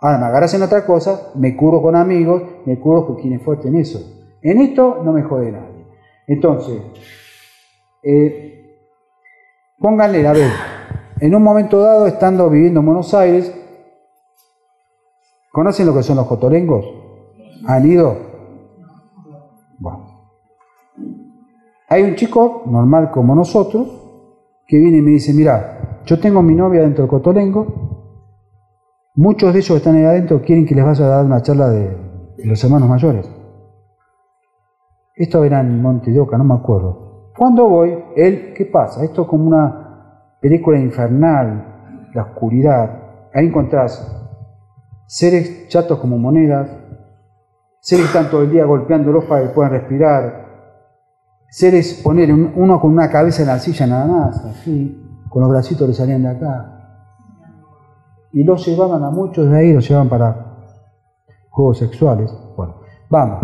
A: Ahora me agarras en otra cosa, me curo con amigos, me curo con quien es fuerte en eso. En esto no me jode nadie. Entonces, eh, pónganle la vez. En un momento dado, estando viviendo en Buenos Aires, ¿conocen lo que son los cotolengos? ¿Han ido? Bueno. Hay un chico normal como nosotros que viene y me dice, mira, yo tengo mi novia dentro del Cotolengo, muchos de ellos que están ahí adentro quieren que les vaya a dar una charla de, los hermanos mayores. Esto era en Monte no me acuerdo. Cuando voy, él, ¿qué pasa? Esto es como una película infernal, la oscuridad. Ahí encontrás seres chatos como monedas, seres que están todo el día golpeándolos para que puedan respirar, seres, poner un- uno con una cabeza en la silla nada más, así, con los bracitos le salían de acá. Y los llevaban a muchos de ahí, los llevaban para juegos sexuales. Bueno, vamos.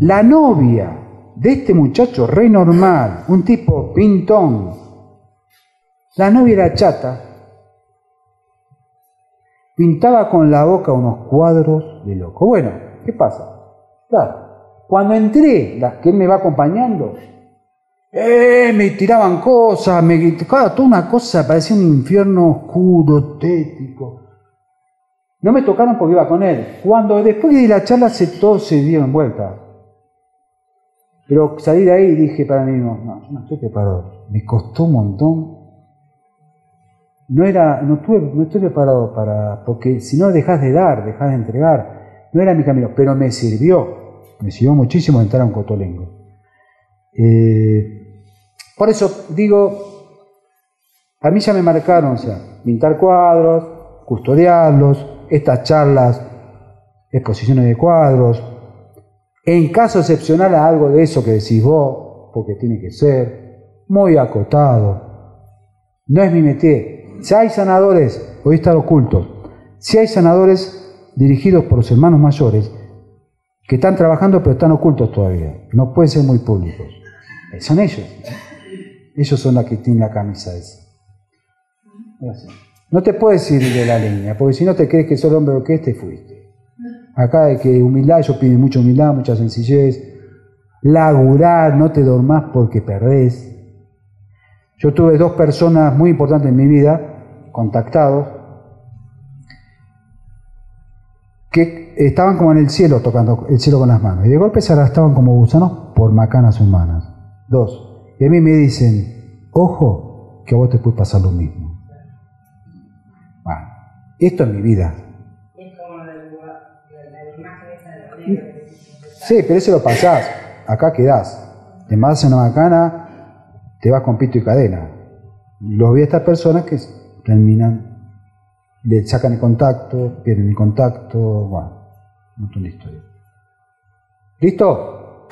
A: La novia de este muchacho re normal, un tipo pintón, la novia era chata, pintaba con la boca unos cuadros de loco. Bueno, ¿qué pasa? Claro, cuando entré, la, que él me va acompañando, ¡eh! me tiraban cosas, me gritaban, toda una cosa, parecía un infierno oscuro, tétrico. No me tocaron porque iba con él. Cuando después de la charla se, todos se dieron vuelta. Pero salí de ahí y dije para mí mismo, no, yo no estoy preparado. Me costó un montón. No era, no tuve, no estoy preparado para, porque si no dejas de dar, dejas de entregar. No era mi camino, pero me sirvió. Me sirvió muchísimo entrar a un cotolengo. Eh, por eso digo, a mí ya me marcaron, o sea, pintar cuadros, custodiarlos, estas charlas, exposiciones de cuadros, en caso excepcional a algo de eso que decís vos, porque tiene que ser, muy acotado. No es mi métier. Si hay sanadores, hoy están ocultos, si hay sanadores dirigidos por los hermanos mayores que están trabajando pero están ocultos todavía, no pueden ser muy públicos. Eh, Son ellos. Ellos son los que tienen la camisa esa. No te puedes ir de la línea, porque si no te crees que sos el hombre lo que es, te fuiste. Acá hay que humildad, ellos piden mucha humildad, mucha sencillez. Laburar, no te dormás porque perdés. Yo tuve dos personas muy importantes en mi vida, contactados, que estaban como en el cielo, tocando el cielo con las manos. Y de golpe se arrastraban como gusanos por macanas humanas. Dos. Y a mí me dicen, ojo, que a vos te puede pasar lo mismo. Bueno, esto es mi vida.
G: Es como la, imagen esa de la.
A: Sí, pero eso lo pasás. Acá quedás. Te mandas una macana, te vas con pito y cadena. Los vi a estas personas que terminan, le sacan el contacto, pierden el contacto, bueno, un montón de historia. ¿Listo?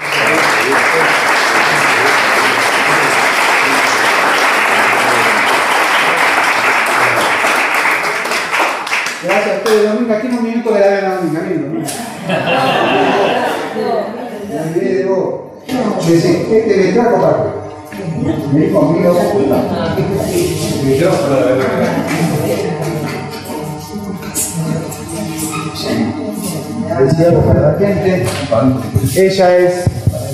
A: Gracias a ustedes, Dominga. Aquí un minuto de la vena, Dominga. Miren, Dominga. Me dice, este me trajo para Vení conmigo. Para la gente. Ella es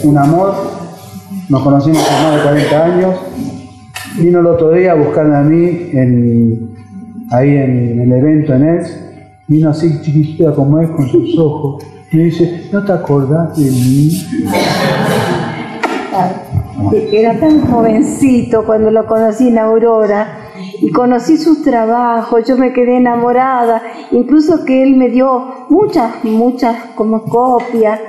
A: un amor. Nos conocimos hace más de 40 años. Vino el otro día a buscarme a mí en, ahí en el evento en ES. Vino así chiquitita como es, con sus ojos. Me dice, ¿no te acordás de mí?
H: Era tan jovencito cuando lo conocí en Aurora y conocí sus trabajos, yo me quedé enamorada, incluso que él me dio muchas, muchas como copias,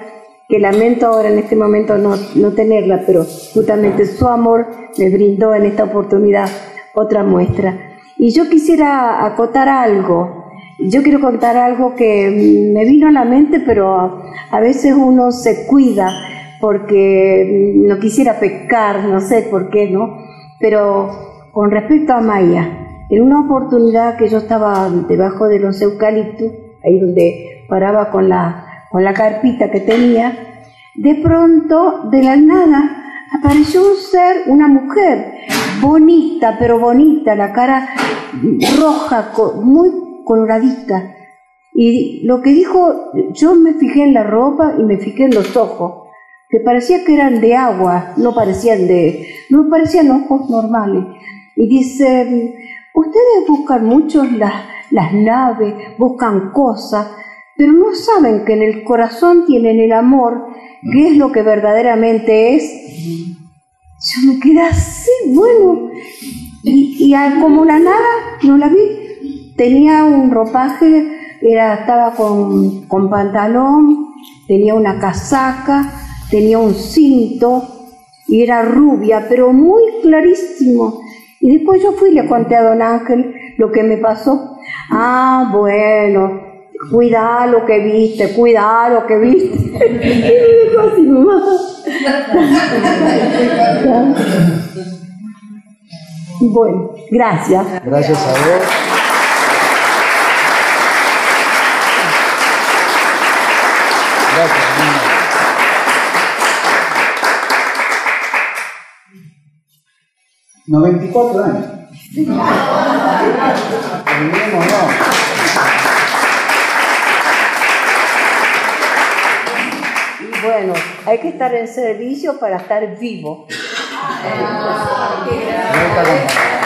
H: que lamento ahora en este momento no, no tenerla, pero justamente su amor me brindó en esta oportunidad otra muestra. Y yo quisiera acotar algo, yo quiero contar algo que me vino a la mente, pero a veces uno se cuida porque no quisiera pecar, no sé por qué, ¿no? Pero con respecto a Maya, en una oportunidad que yo estaba debajo de los eucaliptos, ahí donde paraba con la, con la carpita que tenía, de pronto, de la nada, apareció un ser, una mujer, bonita, pero bonita, la cara roja, muy coloradita. Y lo que dijo, yo me fijé en la ropa y me fijé en los ojos que parecía que eran de agua, no parecían de, no parecían ojos normales. Y dice, ustedes buscan mucho las, las naves, buscan cosas, pero no saben que en el corazón tienen el amor, que es lo que verdaderamente es. Yo me quedé así, bueno, y, y como la nada, no la vi. Tenía un ropaje, era, estaba con, con pantalón, tenía una casaca, tenía un cinto y era rubia, pero muy clarísimo. Y después yo fui y le conté a don Ángel lo que me pasó. Ah, bueno, cuida lo que viste, cuida lo que viste. y me dijo así, mamá. bueno, gracias.
A: Gracias a vos. ¿94 años? No.
H: Y bueno, hay que estar en servicio para estar vivo.
A: Con-